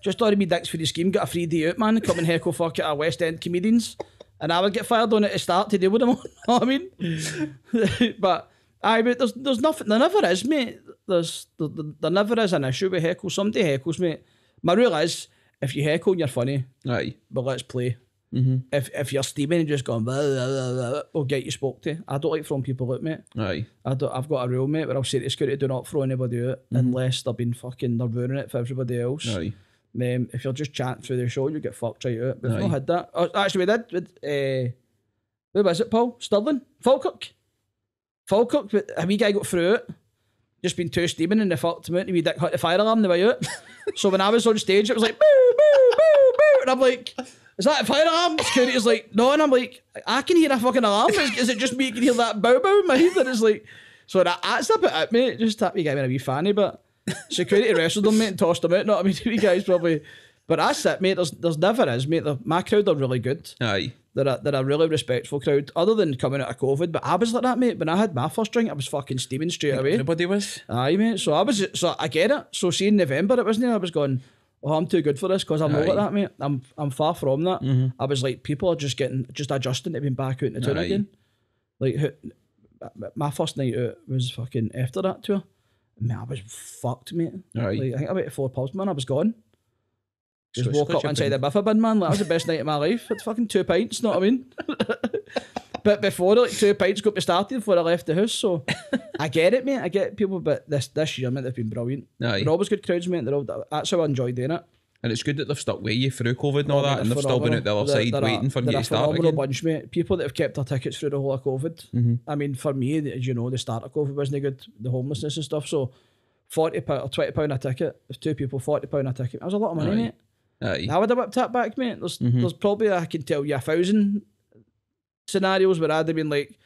Just ordered me dicks for the scheme, got a free day out, man, come and heckle fuck at our West End comedians. And I would get fired on it to start to deal with them on. know what I mean? but, aye, but there's, there's nothing, there never is, mate. There's, there, there- never is an issue with heckle. Somebody heckles, mate. My rule is, if you heckle and you're funny, Aye. but let's play. Mhm. If if you're steaming and just going, blah, blah, blah, blah, we'll get you spoke to. I don't like throwing people out, mate. Aye. I don't, I've got a rule, mate, where I'll say to security, do not throw anybody out unless they've been fucking, they're ruining it for everybody else. Aye. Um, if you're just chatting through the show, you get fucked right out. We've Aye. not had that. Oh, actually, we did. With, uh, who was it, Paul? Stirling? Falkirk? Falkirk, but a wee guy got through it. Just been too steaming and they fucked him out and we dick hit the fire alarm the way out. so when I was on stage, it was like, boo, boo, boo, boo. And I'm like, is that a fire alarm? Security is like, no. And I'm like, I can hear a fucking alarm. Is, is it just me You can hear that bow bow in my head? And it's like, so that, that's a bit it, mate. Just that wee guy being a wee fanny, but security wrestled them, mate, and tossed them out. No, I mean, you guys probably. But that's it, mate. There's, there's never is, mate. The, my crowd are really good. Aye. They're a, they're a really respectful crowd, other than coming out of COVID. But I was like that, mate. When I had my first drink, I was fucking steaming straight away. Everybody was. Aye, mate. So I was, so I get it. So see in November, it wasn't. I was going, oh, I'm too good for this because I'm not Aye. like that, mate. I'm, I'm far from that. Mm-hmm. I was like, people are just getting, just adjusting to being back out in the town Aye. again. Like, my first night out was fucking after that tour. Man, I was fucked, mate. Aye. Like, I think I went to four pubs, man. I was gone. Just So woke up inside the buffer bin, man. Like, that was the best night of my life. It's fucking two pints, know what I mean? but before like two pints got me started before I left the house. So I get it, mate. I get people, but this this year, mate, they've been brilliant. Aye. They're always good crowds, mate. They're all, that's how I enjoy doing it. And it's good that they've stuck with you through COVID and all that, and they've still been out the other side waiting for you to start again. bunch, mate. People that have kept their tickets through the whole of COVID. Mm-hmm. I mean, for me, as you know, the start of COVID wasn't good, the homelessness and stuff. So, forty pound or twenty pound a ticket. If two people, forty pound a ticket. That was a lot of money, Aye. mate. Aye. I would have whipped that back, mate. There's, Mm-hmm. there's probably I can tell you a thousand scenarios where I'd have been like,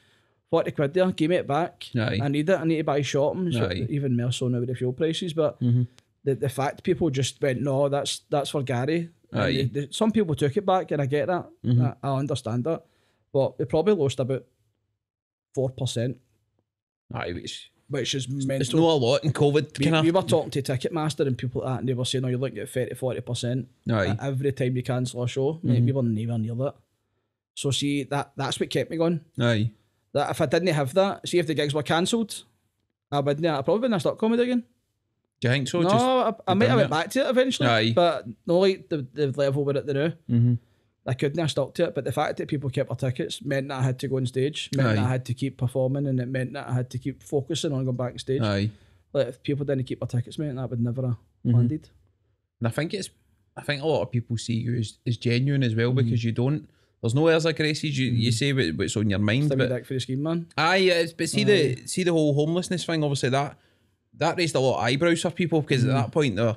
forty quid there, give me it back. Aye. I need it. I need to buy shopping. So even more so now with the fuel prices, but. Mm-hmm. The, the fact people just went no that's that's for Gary they- they- some people took it back and I get that Mm-hmm. I, I understand that but we probably lost about 4% Aye, which which is it's mental not a lot in COVID. we, Kind of. we were talking to Ticketmaster and people like that and they were saying oh you're looking at 30 40% Aye. Mm-hmm. every time you cancel a show mate, we were nowhere near that so see that that's what kept me going Aye. that if I didn't have that see if the gigs were cancelled I wouldn't I probably have stuck comedy again Do you think so? no Just I, I might have went it? back to it eventually Aye. but no like the, the level we're at the now mm-hmm. I couldn't have stuck to it, but the fact that people kept their tickets meant that I had to go on stage, meant that I had to keep performing, and it meant that I had to keep focusing on going backstage. Aye. Like if people didn't keep their tickets, mate, that would never have Mm-hmm. landed. And I think it's, I think a lot of people see you as, as genuine as Mm-hmm. well because you don't. There's no airs aggressive. You, you say what, what's on your mind, Still but for the scheme, man. aye, it's, but see the see the whole homelessness thing. Obviously, that that raised a lot of eyebrows for people because Mm-hmm. at that point, there,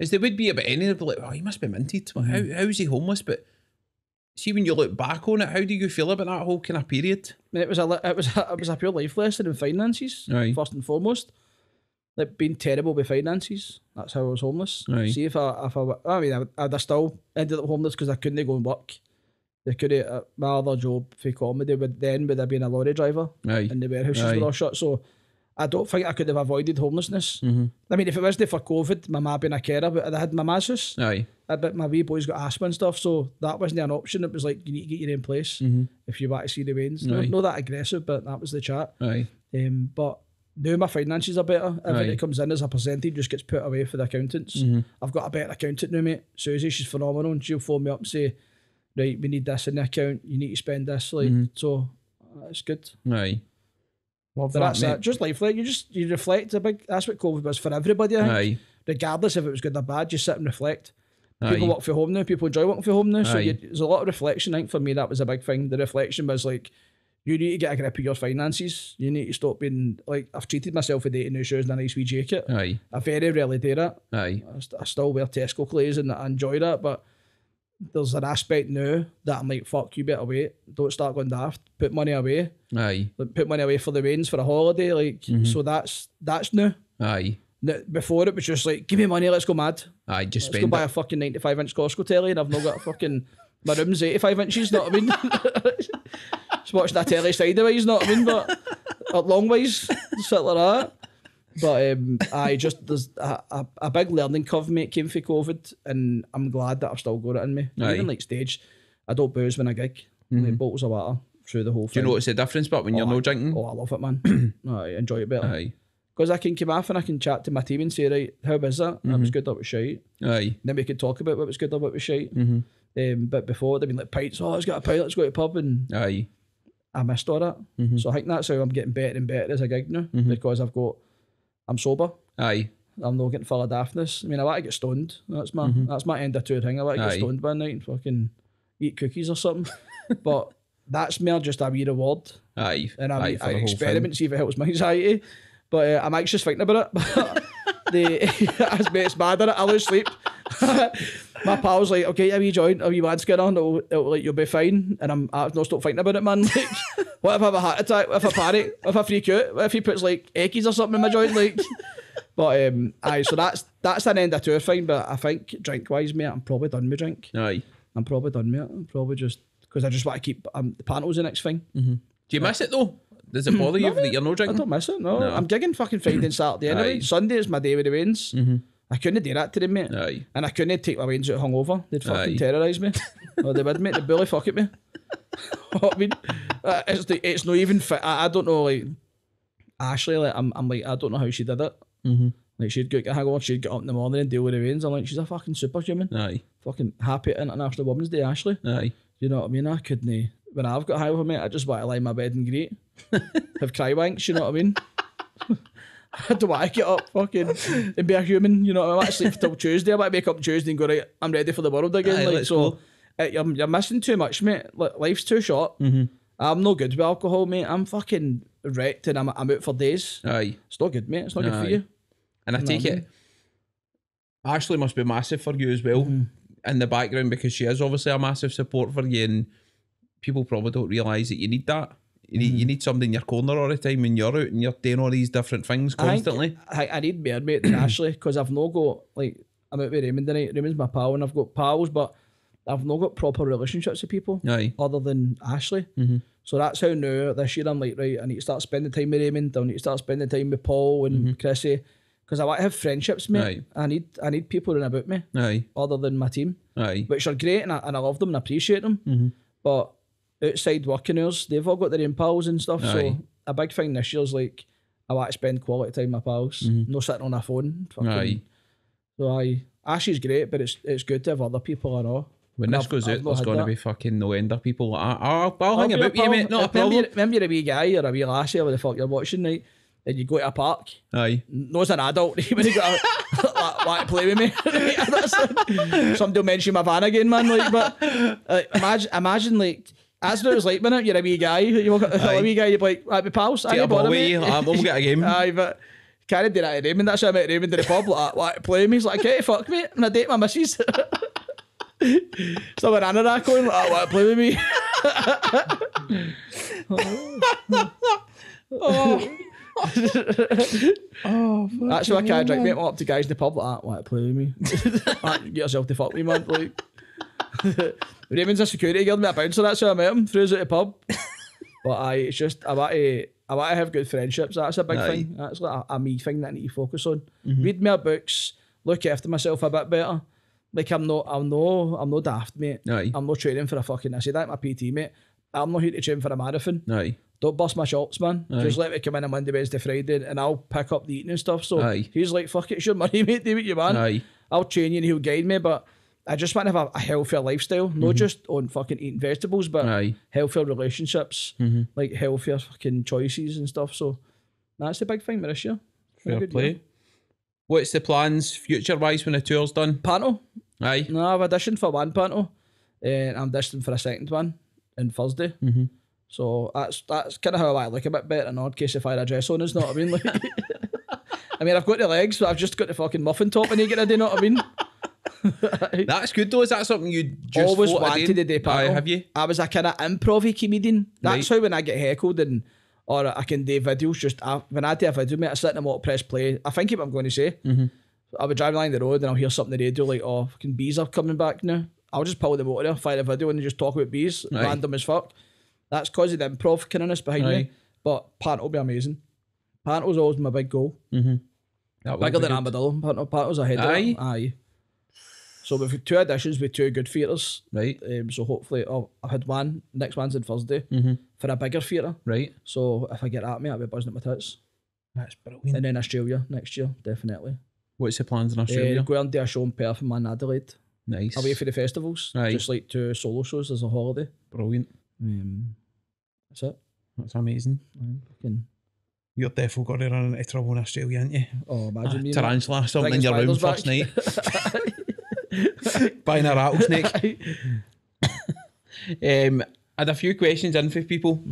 as they would be about any, they'd like, "Oh, he must be minted. Well, Mm-hmm. How how is he homeless?" But see, when you look back on it, how do you feel about that whole kind of period? I mean, it was a it was a, it was a pure life lesson in finances, Aye. first and foremost. Like being terrible with finances. That's how I was homeless. Aye. See if I if I I mean I, I'd still ended up homeless because I couldn't go and work. They could have uh, my other job for comedy would then would have been a lorry driver. Aye. and the warehouses Aye. were all shut. So I don't think I could have avoided homelessness. Mm-hmm. I mean, if it wasn't for COVID, my ma being a carer, but I had my ma's house. Aye. Uh, But my wee boy's got asthma and stuff, so that wasn't an option. It was like you need to get your own place if you want to see the wains. No, Mm-hmm. Not that aggressive, but that was the chat. Aye. Um, but now my finances are better. Everything that comes in as a percentage just gets put away for the accountants. Mm-hmm. I've got a better accountant now, mate. Susie, she's phenomenal. And she'll phone me up and say, right, we need this in the account. You need to spend this. Like, Mm-hmm. so uh, it's good. Aye. Love that, that's mate. it. Just life, like you just you reflect. A big. That's what COVID was for everybody. I think. Aye. Regardless if it was good or bad, just sit and reflect. Aye. People work from home now. People enjoy working from home now. So you, there's a lot of reflection. I think for me that was a big thing. The reflection was like, you need to get a grip of your finances. You need to stop being like I've treated myself with dating new shoes and a nice wee jacket. Aye. I very rarely do that. Aye. I, I still wear Tesco clothes and I enjoy that, but there's an aspect now that I'm like, fuck, you better wait. Don't start going daft. Put money away. Aye. Like, put money away for the rains for a holiday. Like Mm-hmm. so that's that's new. Aye. Before it was just like, give me money, let's go mad. Aye. Just Let's go spend buy it. a fucking 95 inch Costco telly and I've not got a fucking. My room's 85 inches, know what I mean? Just watching that telly sideways, know what I mean? But at long ways, shit like that. But um, I just, there's a, a, a big learning curve, mate, came for COVID, and I'm glad that I've still got it in me. Aye. Even like stage, I don't booze when I gig. Like bottles of water through the whole Do you thing. notice the difference? But when you're Oh, no drinking, Oh, I love it, man. I enjoy it better. aye. Because I can come off and I can chat to my team and say, right, how was that? That was good, that was shite. Aye. Then we could talk about what was good or what was shite. Mm-hmm. Um, but before, they'd been like, pints, oh, let's get a pint, let's go to pub. And Aye. I missed all that. Mm-hmm. So I think that's how I'm getting better and better as a gig now because I've got, I'm sober. Aye. I'm not getting full of daftness. I mean, I want to get stoned. That's my that's my end of tour thing. I want to get Mm-hmm. Aye. stoned by night and fucking eat cookies or something. but that's more just a wee reward. Aye. And I'm, Aye, I experiment, see if it helps my anxiety. But uh, I'm anxious thinking about it. the it's, mad at it. I lose sleep. My pal's like, okay, a wee joint, a wee mad skin on, it'll, it'll, like, you'll be fine. And I'm, I've not stopped thinking about it, man. Like, what if I have a heart attack? What if I panic? What if I freak out? What if he puts like eckies or something in my joint? Like, but um, aye, so that's that's an end of tour thing. But I think drink wise, mate, I'm probably done with drink. Aye. I'm probably done, mate. I'm probably just because I just want to keep um, the panels the next thing. Do you miss it though? Does it bother you that you're no I don't miss it. No, No. I'm gigging fucking Friday and Saturday anyway. Aye. Sunday is my day with the wains. I couldn't do that to them, mate. Aye. And I couldn't take my wains out hungover. They'd fucking Aye. terrorise me. oh, they would, mate. They bully fuck at me. I mean, uh, it's the, it's not even fit. I, I don't know, like Ashley. Like I'm, I'm like I don't know how she did it. Mhm. Like she'd get a hangover, she'd get up in the morning and deal with the wains. I'm like, she's a fucking superhuman. Aye. Fucking happy International Women's Day, Ashley. Aye. You know what I mean? I couldn't. When I've got high over me, I just want to lie in my bed and greet. Have cry wanks, you know what I mean? I don't want to get up fucking and be a human, you know I mean? I want to sleep till Tuesday. I to wake up Tuesday and go, right, I'm ready for the world again. Aye, like, so go. uh, you're, you're missing too much, mate. Like, life's too short. Mm-hmm. I'm no good with alcohol, mate. I'm fucking wrecked and I'm, I'm out for days. Aye. It's not good, mate. It's not good for you. And I know take what I it Ashley must be massive for you as well Mm-hmm. in the background because she is obviously a massive support for you and people probably don't realise that you need that. You need, you Mm-hmm. need somebody in your corner all the time when you're out and you're doing all these different things I think- constantly. I, I need more mate than Ashley because I've no got like I'm out with Raymond tonight. Raymond's my pal and I've got pals, but I've not got proper relationships with people Aye. other than Ashley. Mhm. So that's how now this year I'm like right. I need to start spending time with Raymond. I need to start spending time with Paul and Chrissy because I want to have friendships, mate. Aye. I need I need people around about me Aye. other than my team, Aye. which are great and I, and I love them and appreciate them. But outside working hours, they've all got their own pals and stuff. Aye. So a big thing this year is like I want to spend quality time with my pals, no sitting on a phone. Fucking, Aye. So I Ashley's great, but it's it's good to have other people I know. When And this I've- goes I've out, there's going to be fucking no end of people like, "Ah, I'll, I'll hang I'll be about with you, mate. Not a Remember problem. you're- Remember you're a wee guy or a wee lassie or the fuck you're watching, right? And you go to a park, Aye. no as an adult, when you got a, like, like, play with me. Somebody will mention my van again, man. Like, but uh, imagine, imagine like that's what it was like, minute. You're a wee guy, you walk up to Aye. a wee guy, you're like, "Right, be pals." I Get a ain't ball bother, with mate." you. I won't get a game. Aye, but can't do that to Raymond. That's how I met Raymond in the pub. Like, like play with me. He's like, okay, fuck me. And I date my missus. so we're Anna that going, like, what, play with me. Oh, That's why I can't drink, mate. I'm up to guys in the pub like that. Like, play with me. Like, Get yourself to fuck me, man. Like, Raymond's a security guard, mate, a bouncer. That's how I met him. Threw us at the pub. But I, it's just I want to, I want to have good friendships. That's a big Aye. thing. That's like a, a me thing that I need to focus on. Mm-hmm. Read more books. Look after myself a bit better. Like I'm not, I'm no, I'm no daft, mate. Aye. I'm not training for a fucking. I say that my PT, mate. I'm not here to train for a marathon. Aye. Don't bust my chops, man. Aye. Just let me come in on Monday, Wednesday, Friday, and I'll pick up the eating and stuff. So Aye. he's like, fuck it, it's your money, mate. Do what you want. Aye. I'll train you and he'll guide me, but I just want to have a, a healthier lifestyle, not just on fucking eating vegetables, but Mm-hmm. Aye. Mm-hmm. healthier relationships, like healthier fucking choices and stuff. So that's the big thing with this year. Fair play. year. What's the plans future wise when the tour's done? Panel. Aye. No, I've auditioned for one panel, and I'm auditioning for a second one on Thursday. Mm-hmm. So that's that's kind of how I look a bit better, in odd case if I had a dress on, is not what I mean. Like, I mean, I've got the legs, but I've just got the fucking muffin top and naked. I do know what I mean. That's good though. Is that something you just Always wanted to do Aye, have you? I was a kind of improv comedian. That's Right. how when I get heckled and or I can do videos. Just I, when I do a video, mate, I sit and I press play. I think what I'm going to say. Mm-hmm. I'll be driving along the road and I'll hear something on the radio like, "Oh, fucking bees are coming back now." I'll just pull the motor, fire a video, and just talk about bees, Aye. random as fuck. That's cause of the improv kindness behind Aye. me. But Pant will be amazing. Pant was always my big goal. Will Bigger than good. Armadillo. Pant, Pant was ahead Aye. Aye. So we've had two auditions with two good theatres. Right. Um, so hopefully, oh, I've had one. Next one's on Thursday Mm-hmm. for a bigger theatre. Right. So if I get that, mate, I'll be buzzing at my tits. That's brilliant. And then Australia next year, definitely. What's the plans in Uh, Australia? go and do a show in Perth and one in Adelaide. nice. Away for the festivals. Aye. Just like two solo shows as a holiday. Brilliant. Um, that's it. That's amazing. Aye, fucking, You're definitely going to run into trouble in Australia, aren't you? oh, imagine me. mate. Tarantula, something in Bringing your room spiders first night. Buying a rattlesnake. um, I had a few questions in for people.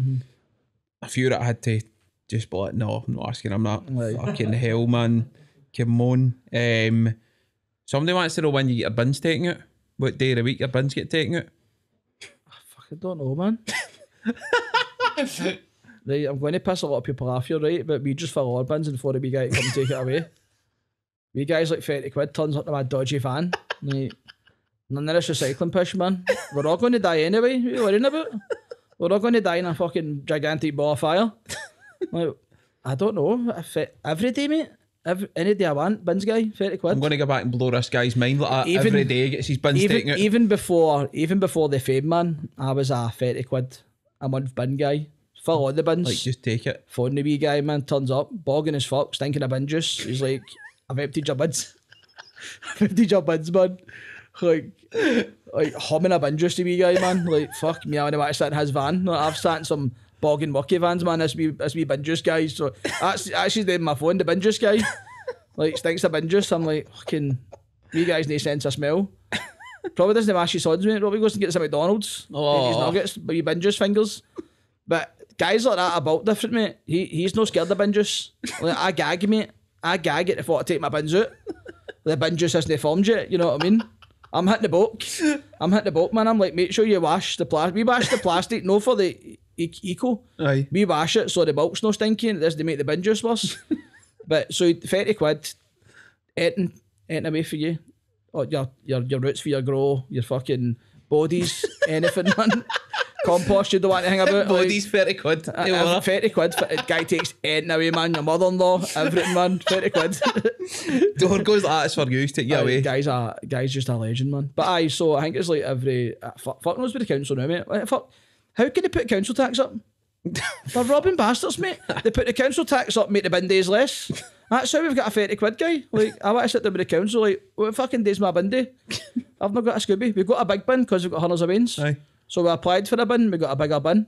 A few that I had to just be like, no, I'm not asking. I'm not. Right. Fucking hell, man. Come on. Um, somebody wants to know when you get your bins taken out. What day of the week your bins get taken out? Fuck, I don't know, man. right, I'm going to piss a lot of people off here, right? But we just fill our bins and for the wee guy to come and take it away. We guys like 30 quid turns up to my dodgy van. Like, None of this recycling push, man. We're all going to die anyway. What are you worrying about? We're all going to die in a fucking gigantic ball of fire. like, I don't know. If it, every day, mate. Every, any day I want. Bins guy, 30 quid. I'm going to go back and blow this guy's mind like Even- every day. He Gets his bins taken even out. even before even before the fame man, I was uh, a 30 quid a month bin guy. Fill all the bins. like, just take it. phone the wee guy, man, turns up, bogging as fuck, stinking of bin juice. He's like, I've emptied your bins. I've emptied your bins, man. Like, like humming a bin juice, the wee guy, man. Like, fuck me, I want to sit in his van. Like, I've sat in some bogging mucky vans, man. This wee, this wee bin juice guy. So that's actually the my phone, the bin juice guy. Like, stinks of bin juice. I'm like, fucking, wee guy's no sense of smell. Probably doesn't mash his sons, mate. Probably goes and gets some McDonald's. Oh. His nuggets, wee bin juice fingers. But guys like that are about different, mate. He he's no scared of bin juice. Like, I gag, mate. I gag at the thought to take my bins out. The bin juice hasn't formed yet, you know what I mean? I'm hitting the boat. I'm hitting the boat, man. I'm like, make sure you wash the plastic. We wash the plastic, no for the e- eco. Aye. We wash it so the bulk's no stinky and it doesn't make the bin juice worse. but so 30 quid, eating, eating away for you. Or your, your, your roots for your grow, your fucking bodies, anything, man. Compost you don't want to hang about. Body's 30 quid. uh, uh, 30 quid. guy takes anything away, man. Your mother in law, everything, man. 30 quid. Door goes like it's for you. Take you Aye, away. Guys are guys just a legend, man. But aye, so I think it's like every uh, fuck, fuck knows with the council now, mate. Like, fuck, how can they put council tax up? They're robbing bastards, mate. They put the council tax up, make the bin days less. That's how we've got a 30 quid guy. Like, I want to sit down with the council, like, what fucking day's my bin day? I've not got a Scooby. We've got a big bin because we've got hundreds of bins. Aye. So we applied for a bin, we got a bigger bin.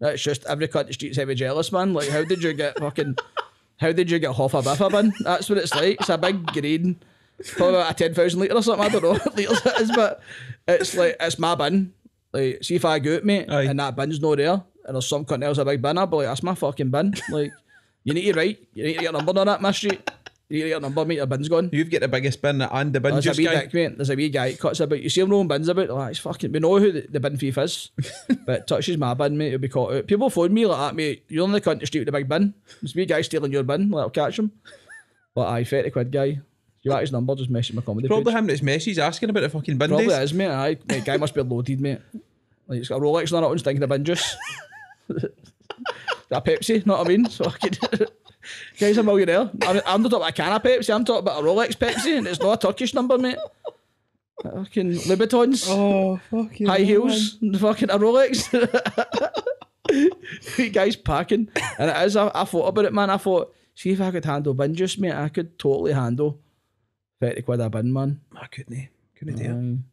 That's just every cut the streets heavy jealous, man. Like, how did you get fucking, how did you get half a biff a bin? That's what it's like. It's a big green, probably about a 10,000 litre or something. I don't know what litres it is, but it's like, it's my bin. Like, see if I go out, mate, Aye. and that bin's not there, and there's some cunt else a big bin, I'll be like, that's my fucking bin. Like, you need to write, you need to get a number on that, my street. You get a number, mate, your bin's gone. You've got the biggest bin and the bin There's a wee guy. dick, mate. There's a wee guy cuts about. You see him rolling bins about. Like, it's fucking. We know who the, the bin thief is, but touches my bin, mate. He'll be caught out. People phone me like that, mate. You're on the the street with the big bin. A wee guy stealing your bin. Like, I'll catch him. But aye, thirty quid guy. You got his number? Just message my comedy Probably page. him that's message asking about the fucking bin Probably days. is, mate. Aye, mate, guy must be loaded, mate. Like he's got a Rolex on it and stinking of bin juice. a Pepsi, know what I mean? So fucking guy's a millionaire. I'm, I'm not talking about a can of Pepsi. I'm talking about a Rolex Pepsi, and it's not a Turkish number, mate. Fucking Louboutins, Oh, fucking high heels, and fucking a Rolex. guy's packing, and it is. I, I thought about it, man. I thought, see if I could handle bin juice, mate. I could totally handle thirty quid a bin, man. I couldn't. Eh? Couldn't do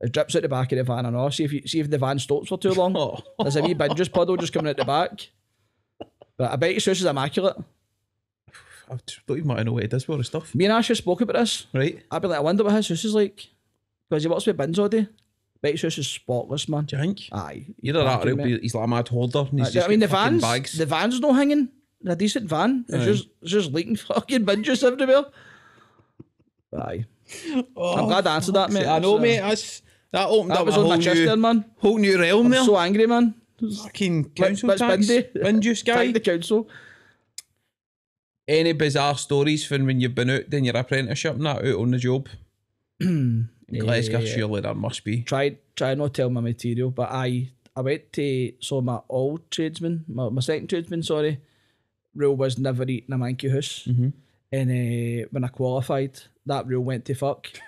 it. It drips out the back of the van and all. See if you see if the van stops for too long. Oh. There's a wee bin just puddle just coming out the back. But I bet his house is immaculate. I just don't even want to know what it is for the stuff. Me and Ash have spoke about this. Right? I'd be like, I wonder what his house is like. Because he works with bins all day. His house is spotless, man. Do you think? Aye. Either that or he'll be, he's like a mad holder and he's Uh, just I mean, the vans, bags. the van's no hanging. A decent van. It's Aye. just, it's just leaking fucking bin juice everywhere. Aye. I'm glad I answered that, mate. I know, mate. That's, that opened That up was a on my chest new, there, man. whole new realm there. I'm so angry, man. fucking council What's tax. bin juice guy. Thank the council. any bizarre stories from when you've been out doing your apprenticeship and that out on the job? in Glasgow, yeah, surely there must be. Try, try not tell my material, but I, I went to, so my old tradesman, my, my second tradesman, sorry, rule was never eating a manky house. Mm -hmm. And uh, when I qualified, that rule went to fuck.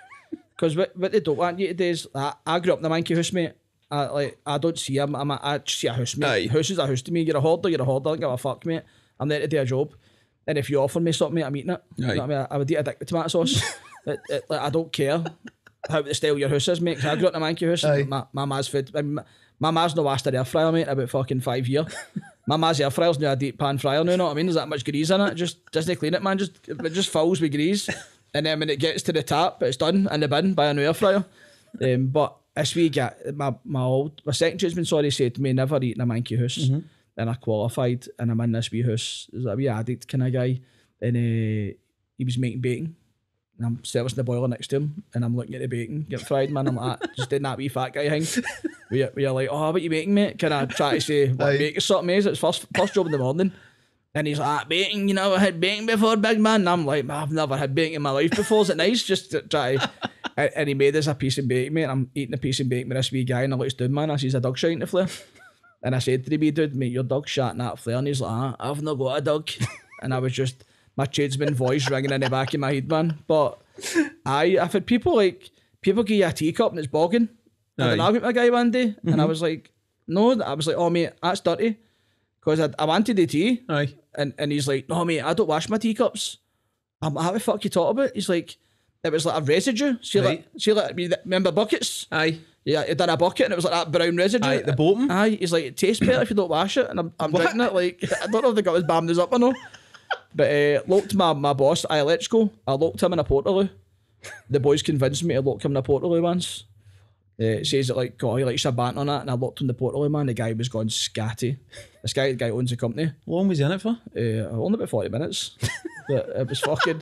Because what, what they don't want you to do is, I, I grew up in a manky house, mate. I, like, I don't see him, I'm a, I just see a house, mate. Aye. House is a house to me. You're a hoarder, you're a hoarder, I don't give a fuck, mate. I'm there to do a job. And if you offer me something, mate, I'm eating it. You know I mean? I, I would eat a dick with tomato sauce. it, it, like, I don't care how the style your house is, mate. I grew up in a monkey house. My, my ma's food. I mean, my, ma's no her air fryer, mate, about fucking five years. my ma's air fryer's now a deep pan fryer now, you know what I mean? There's that much grease in it. Just doesn't clean it, man. Just it just fills with grease. And then when it gets to the tap, it's done in the bin by a new air fryer. Um, but as we get my my old my second tradesman, sorry, said to me, never eaten a monkey house. And I qualified and I'm in this wee house. There's a wee addict kind of guy. And uh, he was making bacon. And I'm servicing the boiler next to him and I'm looking at the bacon get fried, man. I'm like, just doing that wee fat guy thing. We we are like, oh, what you making, mate? Can I try to say what Aye. bacon something is? It's first first job in the morning. And he's like, ah, bacon, you know, I had bacon before, big man. And I'm like, I've never had bacon in my life before. Is it nice? Just to try And, he made us a piece of bacon, mate. And I'm eating a piece of bacon with this wee guy, and I looks down, man. I sees a dog shouting the flare. And I said to the wee dude, mate, your dog's shouting at flare. And he's like, ah, I've not got a dog. and I was just, my tradesman voice ringing in the back of my head, man. But I, I've had people like, people give you a teacup and it's bogging. I had an argument with a guy one day, and I was like, no, I was like, oh, mate, that's dirty. Because I, I wanted the tea. Aye. And and he's like, no, mate, I don't wash my teacups. I'm like, how the fuck you talk about? He's like, it was like a residue. See, like, Right. see, like, remember buckets? Aye. Yeah, he done a bucket and it was like that brown residue. Aye, the bottom? Aye, he's like, it tastes better if you don't wash it. And I'm, I'm drinking it like, I don't know if they got his bamdas up or no. But uh, looked my, my boss, I electrical, I locked him in a Portaloo. The boys convinced me to lock him in a Portaloo once. Uh, it says that like, oh, he likes a bant on that. And I looked in the Portaloo, man, the guy was gone scatty. This guy, the guy owns the company. How long was he in it for? Uh, only about 40 minutes. but it was fucking.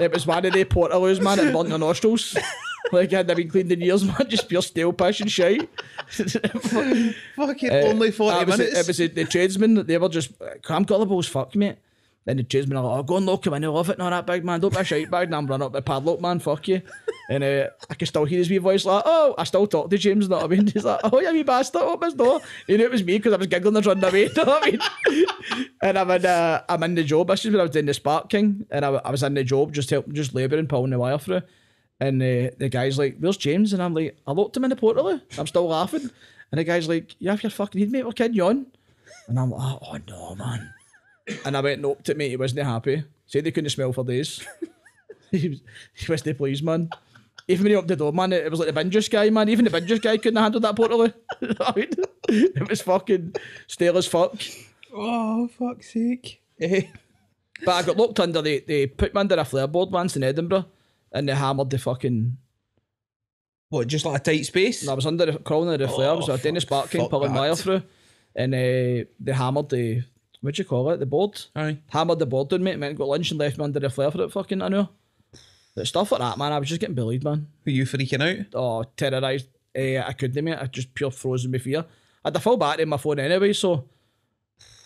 It was one of the portaloos, man, that burnt their nostrils. Like, i hadn't been cleaned in years, man. Just pure stale passion and shite. Fucking Uh, only 40 that was minutes. It, it was the, the tradesmen, they were just, I'm gullible as fuck, mate. Then the tradesmen are like, oh, go and lock him, in. I know love it, no, that big man, don't be a shite bag. And I'm running up the padlock, man, fuck you. And uh, I can still hear his wee voice like, oh, I still talk to James, know what I mean? He's like, oh, yeah, wee bastard, open his door. He knew it was me because I was giggling and running away, know what I mean? and I'm in, uh, I'm in the job, this is when I was doing the Spark King, and I, I was in the job just helping, just labouring, pulling the wire through. And uh, the guy's like, where's James? And I'm like, I locked him in the portal. I'm still laughing. And the guy's like, you have your fucking head, mate, we're kidding you on. And I'm like, oh, no, man. And I went up to me, he wasn't happy. Said he couldn't smell for days. he, was, he wasn't pleased, man. Even when he opened the door, man, it was like the bin guy, man. Even the bin guy couldn't handle that portal. it was fucking stale as fuck. oh, fuck's sake. But I got locked under, they, they put me under a flare board once in Edinburgh and they hammered the fucking What, just like a tight space? And I was under the crawling under the flare. I was Oh, a Dennis fuck- came fuck pulling that. wire through, and uh, they hammered the what do you call it? The board. Aye. Hammered the board down, mate. And got lunch and left me under the flare for it fucking I know. But stuff like that, man. I was just getting bullied, man. Were you freaking out? Oh, terrorised. Uh, I couldn't, mate. I just pure frozen with fear. I had the full battery in my phone anyway, so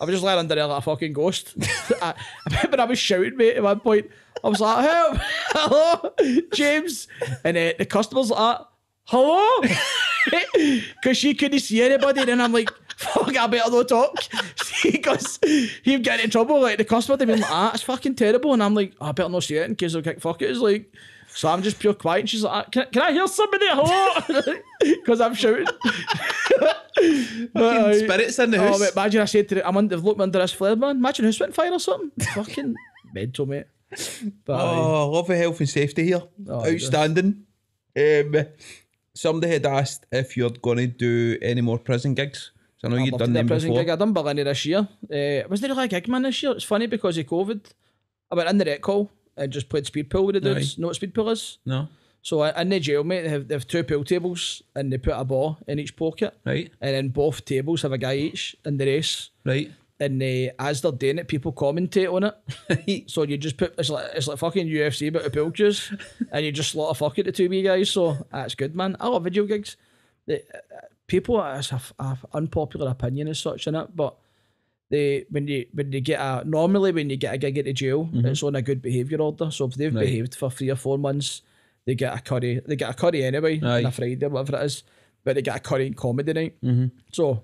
I was just lying under there like a fucking ghost. I, remember I was shouting, mate, at one point. I was like, help, hello, James. And uh, the customer's like, hello? Because she couldn't see anybody. And I'm like, fuck, I better not talk. Because he'd get in trouble. Like, the customer would be like, ah, it's fucking terrible. And I'm like, oh, I better not say it in case they'll kick fuck it. It's like, so I'm just pure quiet. And she's like, can, can I hear somebody? Hello? Because I'm shouting. But, uh, Spirits in the Oh, house. mate, imagine I said to the, I'm under, look under this flare, man. Imagine who's spitting fire or something. Fucking mental, mate. But. Oh, love the health and safety here. Oh, Outstanding. Um, somebody had asked if you're going to do any more prison gigs. So I know you've done them prison before. gig. I done Barlinnie this year. Uh, was there really a gig, man, this year? It's funny because of COVID. I went in the rec hall and just played speed pool with the dudes. Know what speed pool is? No, So uh, in the jail, mate, they have, they have two pool tables and they put a ball in each pocket. right, And then both tables have a guy each in the race. right. And uh, as they're doing it, people commentate on it. right. So you just put it's like it's like fucking UFC but a pool and you just slaughter fuck at the two wee guys. So that's good, man. I love video gigs. The, uh, people, it's a, a unpopular opinion as such in it, but they when you when you get a normally when you get a gig at the jail, it's on a good behaviour order. So if they've Mm-hmm. Right. behaved for three or four months, they get a curry. They get a curry anyway on Aye. a Friday, whatever it is. But they get a curry and comedy night. Mhm. So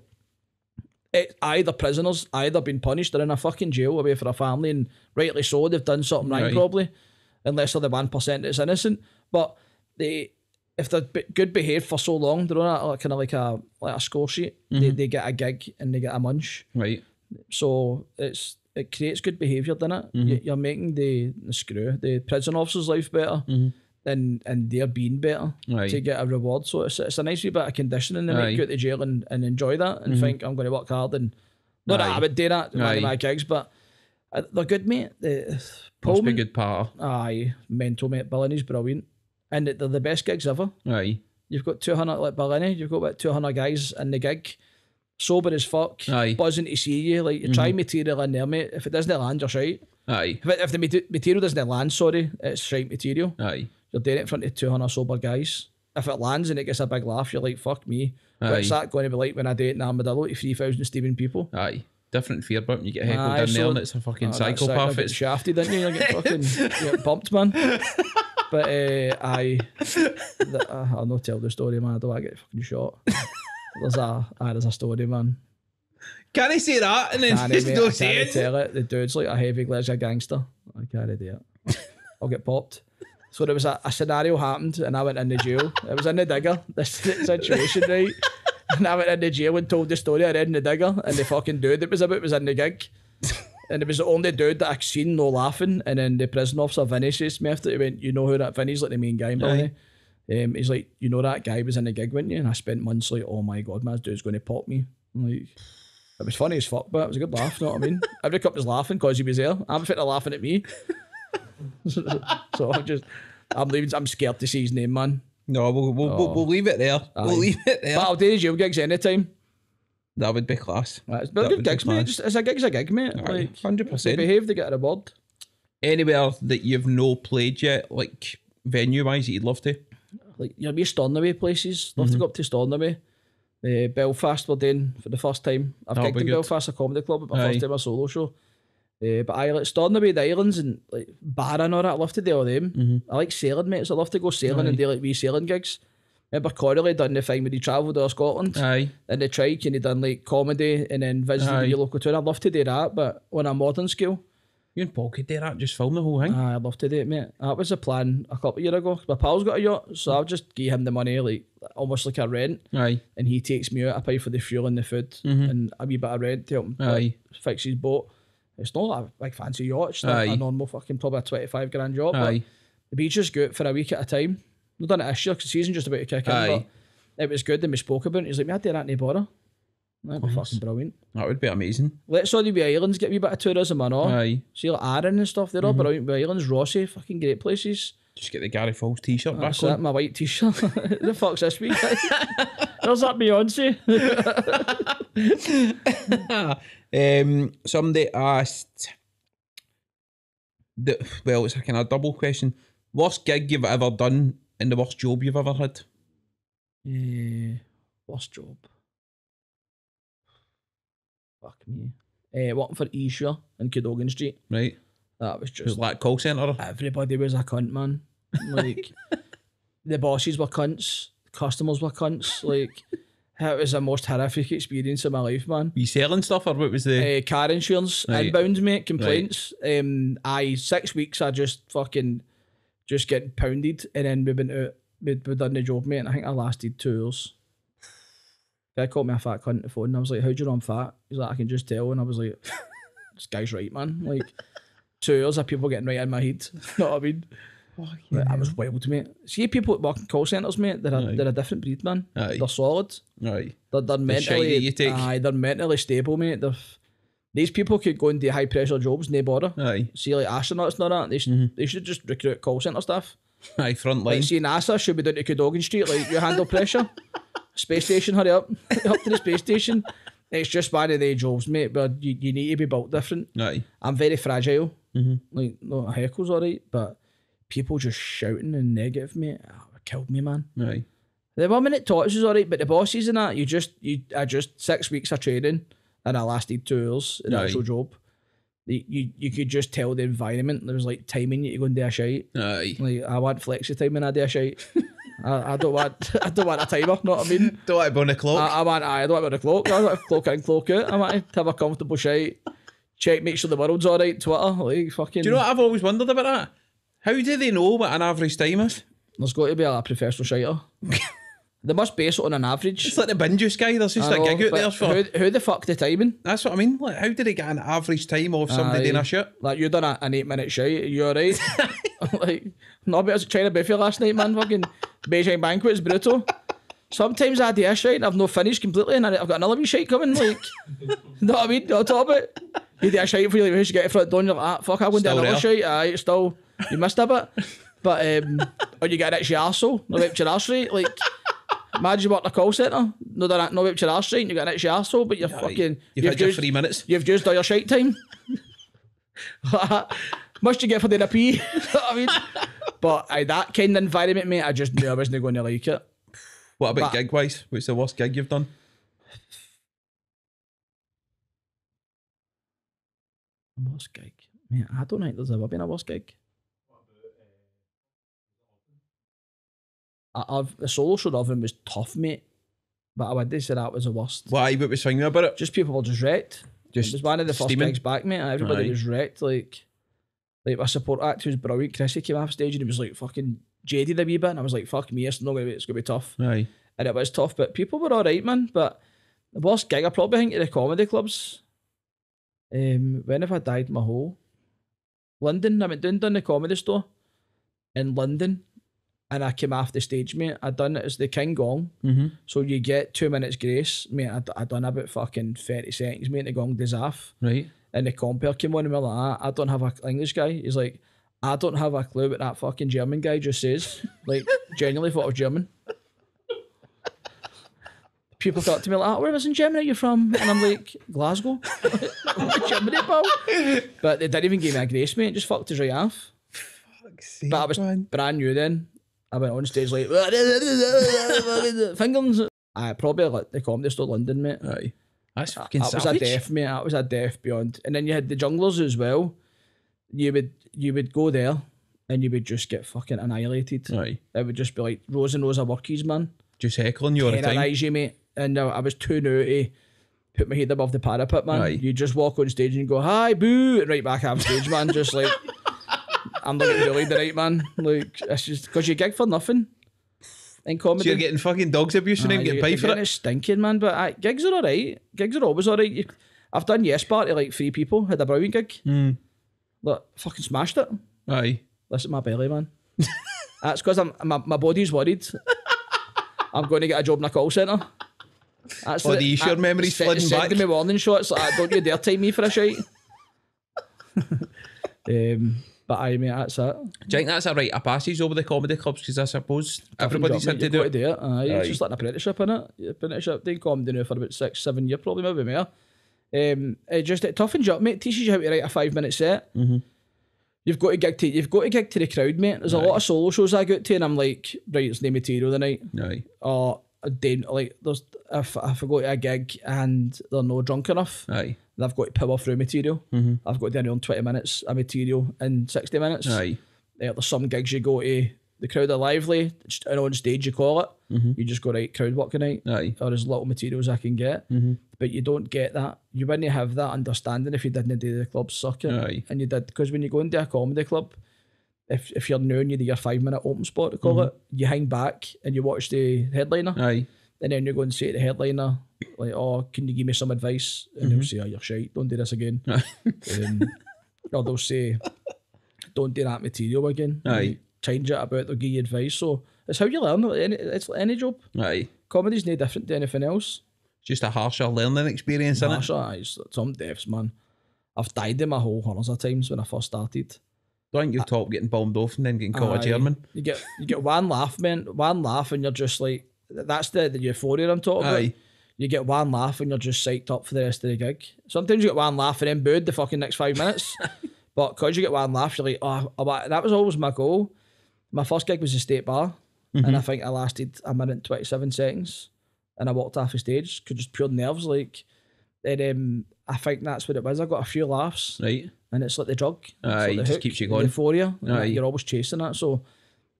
it, either prisoners either been punished or in a fucking jail away for a family, and rightly so, they've done something right, Right. probably, unless they're the one percent that's innocent. But they, if they're good behaved for so long, they're on a kind of like a like a score sheet. They, they get a gig and they get a munch. Right. So it's it creates good behaviour, doesn't it? Mm-hmm. You, you're making the, the screw the prison officer's life better. Mm-hmm. And, and they're being better Aye. to get a reward. So it's, it's a nice wee bit of conditioning to Aye. you go to jail and, and enjoy that and mm-hmm. think I'm going to work hard and not that Aye. I would do that in one of my gigs, but uh, they're good, mate. The, Must be good part. aye, mental, mate. Barlinnie brilliant, and they're the best gigs ever. Aye. You've got 200 like Barlinnie, you've got about 200 guys in the gig, sober as fuck, Aye. Mm-hmm. buzzing to see you. Like you try material in there, mate. If it doesn't land, you're shite. Aye. If, it, if the mate- material doesn't land, sorry, it's shite material. Aye. You're doing it in front of 200 sober guys. If it lands and it gets a big laugh, you're like, fuck me. What's Aye. that going to be like when I do it in Armadillo to 3,000 Stephen people? Aye. Different fear bump. You get heckled Aye, down so- there and it's a fucking Oh, psychopath. It's shafted, didn't you? You're getting fucking you're getting bumped, man. but uh, I, uh, I'll not tell the story, man. I don't to get fucking shot. There's a, aye, there's a story, man. Can I say that and then Can't, just mate, I say can't it? tell it. The dude's like a heavy glazer gangster. I can't do it. I'll get popped. So there was a, a scenario happened and I went in the jail. It was in the digger, this situation, right? And I went in the jail and told the story I read in the digger and the fucking dude that was about was in the gig. And it was the only dude that I'd seen no laughing. And then the prison officer Vinny says to me after he went, You know who that Vinny's like the main guy Billy. Um, he's like, You know that guy was in a gig, weren't you? And I spent months like, Oh my god, this dude's gonna pop me. I'm like it was funny as fuck, but it was a good laugh, you know what I mean? Every cup was laughing because he was there. I'm fitting laughing at me. so I'm just I'm leaving I'm scared to see his name, man. No, we'll, we'll, we'll, we'll leave it there. Aye. We'll leave it there. But I'll do the jail gigs anytime. that would be class. Right, It's That good gigs, mate. Just, it's a gig's a gig, mate. Like, Hundred they percent. behave, they get a reward. Anywhere that you've no played yet, like venue wise, that you'd love to. Like you'll be Stornoway places. Love to go up to Stornoway. Uh, Belfast we're doing for the first time. I've That'll gigged in good. Belfast a comedy club, my Aye. first time a solo show. Uh, but I like Stornoway, the islands and like Barra and all that. I love to do all them. I like sailing, mates. So I love to go sailing and do like wee sailing gigs. Remember Connolly done the thing when he travelled to Scotland Aye. and the trike and he done like comedy and then visited Aye. the local town. I'd love to do that, but on a modern scale. You and Paul could do that, just film the whole thing. Aye, I'd love to do it, mate. That was the plan a couple of years ago. My pal's got a yacht, so I'll just give him the money, like almost like a rent, Aye. and he takes me out. I pay for the fuel and the food, mm-hmm. and a wee bit of rent to help him like, Aye. fix his boat. It's not a big fancy yacht. It's not Aye. a normal fucking probably a twenty five grand yacht. But Aye. the beach is good for a week at a time. We've done it this year because the season's just about to kick in. Aye. But it was good, and we spoke about it. He's like, "Me, I do that in bother." That'd be fucking brilliant. That would be amazing. Let's all the wee islands get a wee bit of tourism and all. Aye. See like Arran and stuff. They're all brilliant wee islands. Rothesay, fucking great places. Just get the Gary Faulds t-shirt back That's on. my white t-shirt. the fuck's this week? There's that Beyonce. Um, somebody asked, the, well, it's a kind of double question. Worst gig you've ever done and the worst job you've ever had? Eh, worst job. Fuck me. Uh, working for Isha in Cadogan Street. Right? That was It just was like call centre. everybody was a cunt, man. Like the bosses were cunts, customers were cunts. Like it was the most horrific experience of my life, man. Were you selling stuff or what was the? Uh, car insurance Right. inbound, mate. Complaints. Um, I six weeks. I just fucking just getting pounded, and then we've been out. We'd, we'd done the job, mate. And I think I lasted two hours. Guy called me a fat cunt on the phone, and I was like, "How do you know I'm fat?" He's like, "I can just tell," and I was like, "This guy's right, man." Like two hours of people getting right in my head. you know what I mean? Like, I was wild, mate. See people that work in call centres, mate. They're a, Aye. they're a different breed, man. Aye. They're solid. Right. They're, they're mentally, you take. aye, they're mentally stable, mate. They're, these people could go into high pressure jobs, no bother. Aye. See, like astronauts, and all that. They, sh- Mm-hmm. they should just recruit call centre staff. Aye, front line. Like, see, NASA should be down to Cadogan Street. Like, you handle pressure. Space station, hurry up, up to the space station. It's just one of the jobs, mate. But you, you need to be built different. Aye. I'm very fragile. Mm-hmm. Like, no, heckle's alright, but people just shouting and negative, mate, oh, killed me, man. Aye. The one minute tortoise is alright, but the bosses and that, you just you I just six weeks of training and I lasted two hours in the Aye. actual job. You, you you could just tell the environment there was like timing you to go and do a shite. Aye. Like I want flexi time when I do a shite. I, I don't want I don't want a timer, know what I mean? Don't want to burn the clock. I, I want I don't want a clock. I want to clock in, clock out. I want to have a comfortable shite. Check, make sure the world's alright, Twitter. Like fucking Do you know what I've always wondered about that? How do they know what an average time is? there's got to be a professional shiter. they must base it on an average. It's like the bin juice guy. There's just I a know, gig out there for. who, who the fuck the timing? That's what I mean. Like, how did they get an average time of somebody doing a shit? Like you done a, an eight minute shite, you alright? like not better China buffet last night, man. Fucking Beijing banquet is brutal. Sometimes I do a shite and I've not finished completely and I've got another wee shite coming. Like, you know what I mean? On top of it, you do a shite for you, like, you should get it front and you're like, ah, fuck, I went to Still another there. shite. Aye, still, you missed a bit. But, um, or you get an itchy arsehole, no wiped your arse right. Like, imagine you work a call centre, no, done- no wiped your arse right and you got an itchy arsehole, but you're fucking, You've had your three minutes. You've just done your shite time. Must you get for a pee? Know what I mean? But aye, that kind of environment, mate, I just knew I wasn't going to like it. What about But- gig wise? What's the worst gig you've done? Worst gig? Mate, I don't think there's ever been a worst gig. I, I've the solo show of him was tough, mate. But I would say that was the worst. Why? What was swinging about it? Just people were just wrecked. Just it was one of the first steaming? gigs back, mate. Everybody Aye. was wrecked. Like, like my support act was brilliant. Chrissy came off stage and he was like fucking jaded a wee bit, and I was like, "Fuck me, it's not gonna be, it's gonna be tough." Aye. And it was tough, but people were all right, man. But the worst gig I probably think at the comedy clubs. Um, when have I died my hole? London. I went down down the comedy store in London, and I came off the stage, mate. I done it as the King Gong. Mm-hmm. So you get two minutes grace, mate. I, I done about fucking 30 seconds, mate. The gong does off. Right. And the compere came on and we're like, I don't have a English guy. He's like, I don't have a clue what that fucking German guy just says. Like, genuinely thought it was German. People talk to me like, ah, where was in Germany are you from? And I'm like, Glasgow. Germany, pal. But they didn't even give me a grace, mate. Just fucked his right off. But I was brand new then. I went on stage like fingers. I probably like the comedy store London, mate. Aye. That's fucking That was a death, mate. That was a death beyond. And then you had the Jongleurs as well. You would you would go there and you would just get fucking annihilated. Aye. It would just be like rows and rows of workies, man. Just heckling you all the time. You, mate. And uh, I was too new to put my head above the parapet, man. You just walk on stage and go, hi, boo, and right back off stage, man. Just like, I'm not getting bullied right, man. Like, it's just because you gig for nothing in comedy. So you're getting fucking dogs abuse and then getting paid for it. stinking, man. But aye, gigs are alright. Gigs are always alright. I've done Yes Bar to like three people, had a brilliant gig. Mm. Look, fucking smashed it. Aye. Listen, my belly, man. That's because I'm my, my body's worried. I'm going to get a job in a call centre. That's Oh, the Esher memories se- flooding back. me warning shots like, don't you dare time me for a shite. um, but I mean, that's it. Do you think that's a rite of passage over the comedy clubs? Because I suppose everybody's Job, had to do it. to do it. Aye, Aye. It's just like an apprenticeship, innit? Apprenticeship, doing comedy now for about six, seven years, probably maybe more. Um, it just it toughens you up, mate. Teaches you how to write a five minute set. Mm-hmm. You've got to gig to you've got to gig to the crowd, mate. There's a lot of solo shows I go to, and I'm like, right, it's no material of tonight. Aye. Or a day, like there's if if I go to a gig and they're not drunk enough, Aye. I've got to power through material. Mhm. I've got to do around twenty minutes of material in sixty minutes. Aye. Uh, there's some gigs you go to, the crowd are lively, just- and on stage you call it. Mhm. You just go right crowd work tonight, Aye. or as little materials I can get. Mhm. But you don't get that. You wouldn't have that understanding if you didn't do the club circuit. Aye. And you did because when you go into a comedy club, if if you're new and you do your five minute open spot to call Mm-hmm. it, you hang back and you watch the headliner, Aye. and then you go and say to the headliner, like, "Oh, can you give me some advice?" And Mm-hmm. they'll say, "Oh, you're shite. Don't do this again." um, or they'll say, "Don't do that material again." Aye. Like, change it about. They'll give you advice. So it's how you learn. It's like any job. Aye. Comedy's no different to anything else. Just a harsher learning experience, isn't it? Marsha, aye, it's some deaths, man. I've died in my whole hundreds of times when I first started. Don't think you're top getting bombed off and then getting caught a German. You get you get one laugh, man. One laugh, and you're just like, that's the, the euphoria I'm talking about. You get one laugh, and you're just psyched up for the rest of the gig. Sometimes you get one laugh and then booed the fucking next five minutes. but because you get one laugh, you're like, oh, that was always my goal. My first gig was the State Bar, and I think I lasted a minute and 27 seconds, and I walked off the stage, cause just pure nerves. Like, and um, I think that's what it was. I got a few laughs Right. and it's like the drug. Aye, like the just hook, keeps you the going. Euphoria. Aye. You're always chasing it. So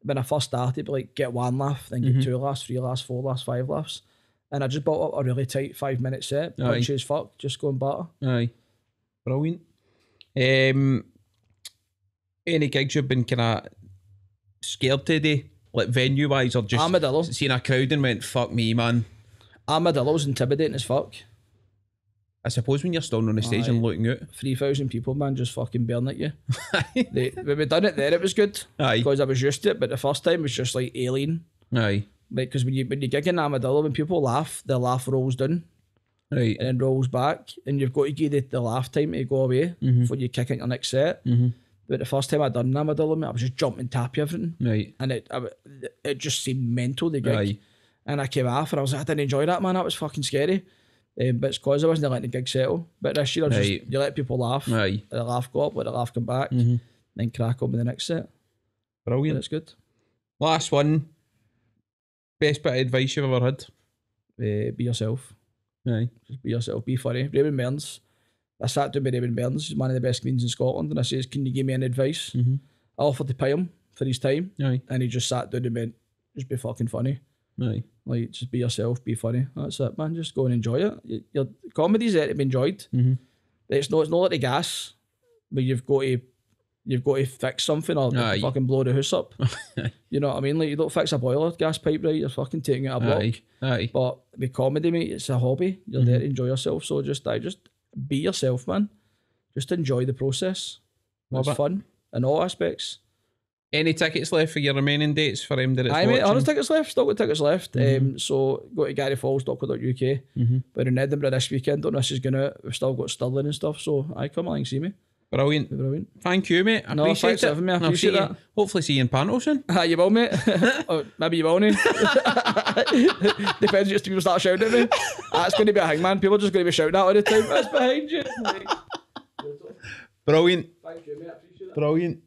when I first started, like get one laugh, then Mm-hmm. get two laughs, three laughs, four laughs, five laughs. And I just built up a really tight five minute set. Aye. Punchy as fuck, just going batter. Aye. Brilliant. Um, any gigs you've been kind of scared to do, like venue wise, or just Armadillo. seen a crowd and went, fuck me, man. Armadillo's intimidating as fuck. I suppose when you're standing on the stage and looking out. 3,000 people, man, just fucking burn at you. they, when we done it there, it was good. Aye. Because I was used to it, but the first time was just like alien. Aye. Like, because when you, when you gig in Armadillo, when people laugh, the laugh rolls down. Right. and then rolls back, and you've got to give the, the laugh time to go away before you kick into your next set. Mm-hmm. But the first time I done Armadillo, mate, I was just jumping, tapping everything, Right. and it I, it just seemed mental the gig. Aye. And I came off, and I was like, I didn't enjoy that, man. That was fucking scary. Um, but it's because I wasn't letting the gig settle. But this year, I just you let people laugh, let the laugh go up, let the laugh come back, Mhm. then crack on with the next set. Brilliant. it's good. Last one. Best bit of advice you've ever had. Uh, be yourself. Aye. Just be yourself. Be funny. Raymond Mearns. I sat down with Raymond Mearns. He's one of the best comedians in Scotland. And I says, Can you give me any advice? Mhm. I offered to pay him for his time. Aye. And he just sat down and went, just be fucking funny. Aye. Like, just be yourself, be funny. That's it, man. Just go and enjoy it. Your comedy's there to be enjoyed. Mhm. It's not. It's not like the gas, but you've got to, you've got to fix something or Aye. fucking blow the house up. you know what I mean? Like, you don't fix a boiler gas pipe right, you're fucking taking it a block. Aye. Aye. But with comedy, mate, it's a hobby. You're there to enjoy yourself. So just, I just be yourself, man. Just enjoy the process. Love it's it. fun in all aspects. Any tickets left for your remaining dates for him that it's I watching? hundred tickets left. Still got tickets left. Um, so go to garyfaulds.co.uk. Mm-hmm. But in Edinburgh this weekend, don't know if is gonna. We've still got Stirling and stuff. So I come along and see me. Brilliant. Be brilliant. Thank you, mate. I No, appreciate thanks it. having me. I appreciate see you- that. Hopefully see you in Panto soon. Ah, you will, mate. or maybe you won't. Depends just people start shouting at me. That's going to be a hangman. People are just going to be shouting out all the time. That's behind you. Like, Brilliant. Thank you, mate. I appreciate it. Brilliant.